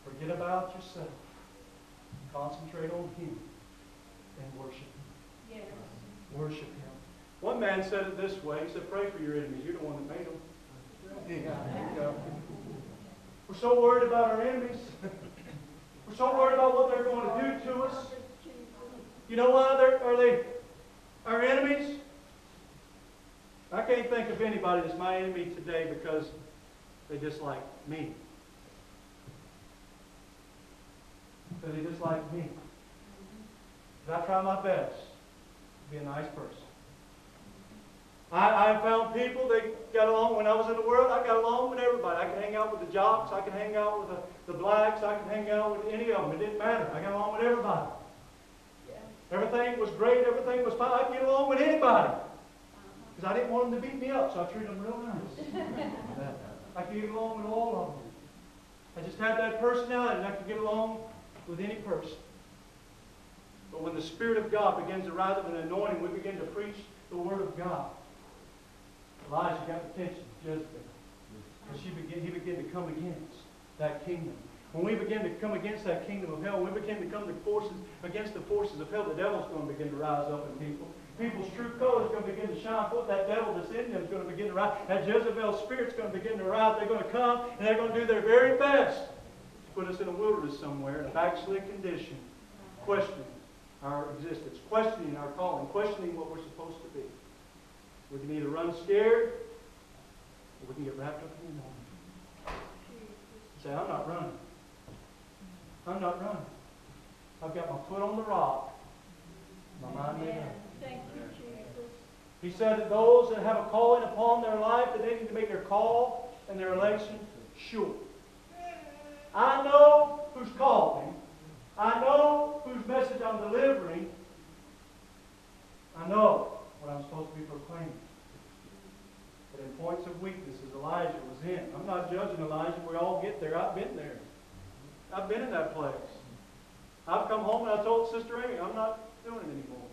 Forget about yourself. Concentrate on Him and worship Him. Yes. Worship Him. One man said it this way. He said, pray for your enemies. You're the one that made them. Yeah, there you go. We're so worried about our enemies. We're so worried about what they're going to do to us. You know why they're, are they our enemies? I can't think of anybody that's my enemy today because they dislike me. Because they dislike me. But I try my best to be a nice person. I, I found people that got along when I was in the world. I got along with everybody. I could hang out with the jocks. I could hang out with the, the blacks. I could hang out with any of them. It didn't matter. I got along with everybody. Everything was great. Everything was fine. I could get along with anybody. Uh-huh. Because I didn't want them to beat me up, so I treated them real nice. I could get along with all of them. I just had that personality, and I could get along with any person. But when the Spirit of God begins to rise up in anointing, we begin to preach the Word of God. Elijah got the attention of Jezebel. And she began, he began to come against that kingdom. When we begin to come against that kingdom of hell, when we begin to come to forces against the forces of hell, the devil's going to begin to rise up in people. People's true colors going to begin to shine forth. That devil that's in them is going to begin to rise. That Jezebel spirit's going to begin to rise. They're going to come and they're going to do their very best to put us in a wilderness somewhere, in a backslid condition, questioning our existence, questioning our calling, questioning what we're supposed to be. We can either run scared or we can get wrapped up in the moment. Say, I'm not running. I'm not running. I've got my foot on the rock. My mind made up. Thank you, Jesus. He said that those that have a calling upon their life, that they need to make their call and their election sure. I know who's called me. I know whose message I'm delivering. I know what I'm supposed to be proclaiming. But in points of weakness, as Elijah was in, I'm not judging Elijah. We all get there. I've been there. I've been in that place. I've come home and I told Sister Amy, I'm not doing it anymore.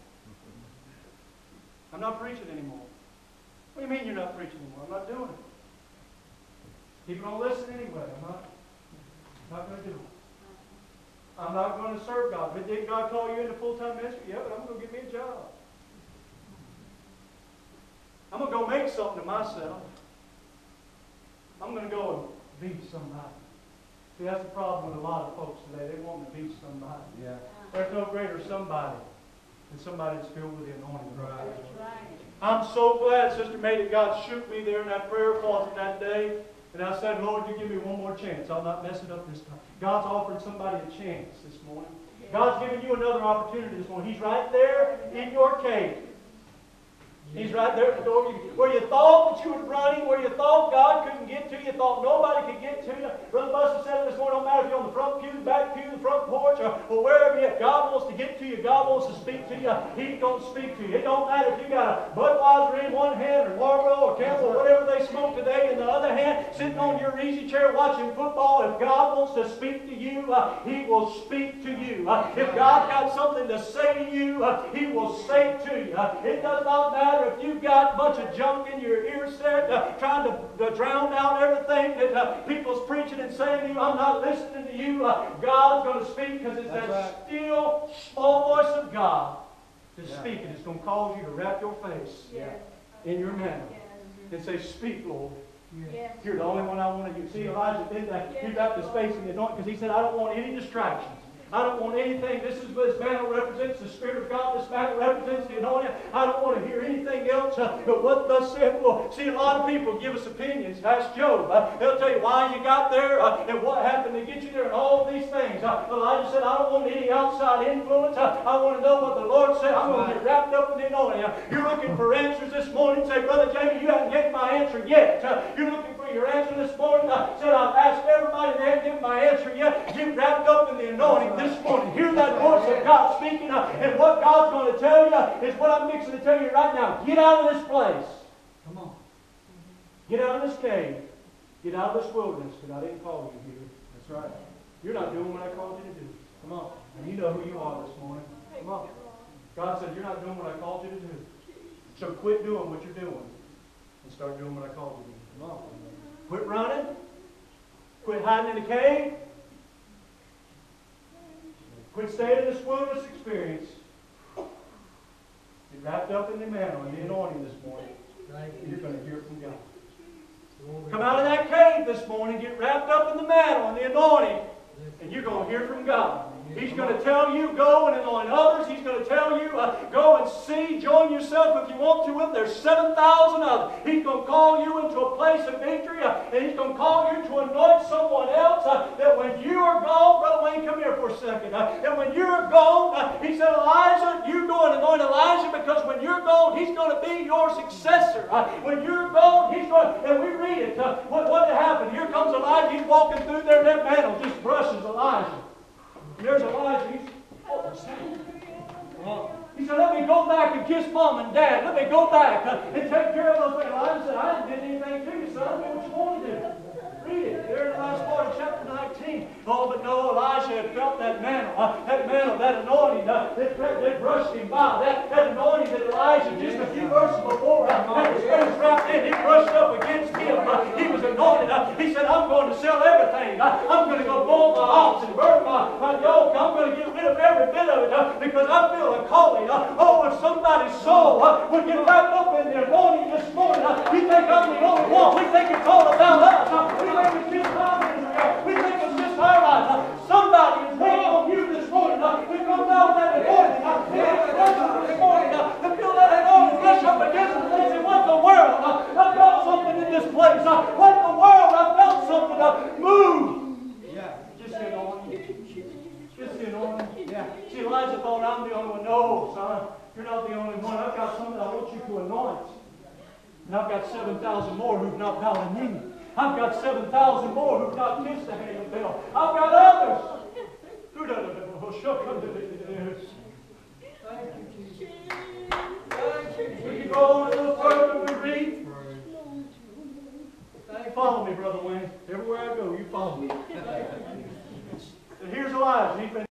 I'm not preaching anymore. What do you mean you're not preaching anymore? I'm not doing it. People don't listen anyway. I'm not, not going to do it. I'm not going to serve God. But didn't God call you into full-time ministry? Yeah, but I'm going to get me a job. I'm going to go make something of myself. I'm going to go and be somebody. See, that's the problem with a lot of folks today. They want to be somebody. Yeah. There's no greater somebody than somebody that's filled with the anointing. of God. That's right. I'm so glad Sister May that God shook me there in that prayer closet that day. And I said, Lord, you give me one more chance. I'll not mess it up this time. God's offered somebody a chance this morning. God's giving you another opportunity this morning. He's right there in your cave. He's right there at the door. Where you thought that you were running, where you thought God couldn't get to you, thought nobody could get to you. Brother Buster said it this morning, don't matter if you're on the front pew, the back pew, the front porch, or, or wherever you're. God wants to get to you. God wants to speak to you. He's going to speak to you. It don't matter if you got a Budweiser in one hand, or Marlboro, or Camel, or whatever they smoke today in the other hand, sitting on your easy chair watching football. If God wants to speak to you, uh, He will speak to you. Uh, if God got something to say to you, uh, He will say it to you. Uh, it does not matter if you've got a bunch of junk in your ear set, uh, trying to, to drown out everything that uh, people's preaching and saying to you. I'm not listening to you. Uh, God's going to speak because it's That's that right. still small voice of God to Yeah. speak, and it's going to cause you to wrap your face Yes. in your mantle Yes. and say, "Speak, Lord." Yes. You're the only one I want to use. See, Elijah did that. He got the space in the anointing because he said, I don't want any distractions. I don't want anything. This is what this mantle represents the Spirit of God. This mantle represents the anointing. I don't want to hear anything else uh, but what thus saith the Lord. See, a lot of people give us opinions. Ask Job. Uh, they'll tell you why you got there uh, and what happened to get you there and all these things. Elijah said, I don't want any outside influence. I want to know what the Lord said. I'm going to get wrapped up in the anointing. You're looking for answers this morning. Say, Brother Jamie, you haven't given my answer yet. You're looking for your answer this morning. I said, I've asked everybody, they haven't given my answer yet. Get wrapped up in the anointing this morning. Hear that voice of God speaking, uh, and what God's going to tell you is what I'm fixing to tell you right now. Get out of this place. Come on. Get out of this cave. Get out of this wilderness, because I didn't call you here. That's right. You're not doing what I called you to do. Come on. And you know who you are this morning. Come on. God said, You're not doing what I called you to do. So quit doing what you're doing and start doing what I called you to do. Come on. Quit running. Quit hiding in the cave. Quit staying in this wilderness experience. Get wrapped up in the mantle and the anointing this morning. And you're going to hear from God. Come out of that cave this morning, get wrapped up in the mantle and the anointing, and you're going to hear from God. He's going to tell you, go and anoint others. He's going to tell you, uh, go and see, join yourself if you want to with. There's 7,000 others. He's going to call you into a place of victory, uh, and he's going to call you to anoint someone else. Uh, that when you are gone, Brother Wayne, come here for a second. Uh, and when you're gone, uh, he said, Elijah, you go and anoint Elisha because when you're gone, he's going to be your successor. Uh, when you're gone, he's going. And we read it. What what happened? Here comes Elijah. He's walking through there, and that mantle just brushes Elisha. And there's Elisha. He's, oh, that? He said, let me go back and kiss mom and dad. Let me go back uh, and take care of those things. Elijah said, I didn't do anything to you, son. Do what you want to do. It. There in the last part of chapter 19. Oh, but no, Elisha had felt that mantle. Uh, that mantle, that anointing. Uh, it, it brushed him by. That, that anointing that Elijah, just a few verses before, uh, and it's right then, he brushed up against him. Uh, He was anointed. Uh, He said, I'm going to sell everything. I'm going to go boil my ox and burn my, my yoke. I'm going to get rid of every bit of it because I feel a calling. Oh, if somebody's soul would get wrapped up in the anointing this morning, uh, we think I'm the only one. We think it's all about us. We think it's just our ministry. We think it's just our lives. Somebody is waiting on you this morning come down with that anointing. to express it this morning, feel that anointing rush up against us and say, what the world? I felt something in this place. The world? I felt something move. Just the. Just the. Yeah. See, Elijah I'm the only one. No, son. You're not the only one. I've got something I want you to anoint. And I've got 7,000 more who've not bowed a knee. I've got 7,000 more who've not kissed the hand of Baal. I've got others. Who does it? We can go on a little further we read. Follow me, Brother Wayne. Everywhere I go, you follow me. And here's Elijah. He's been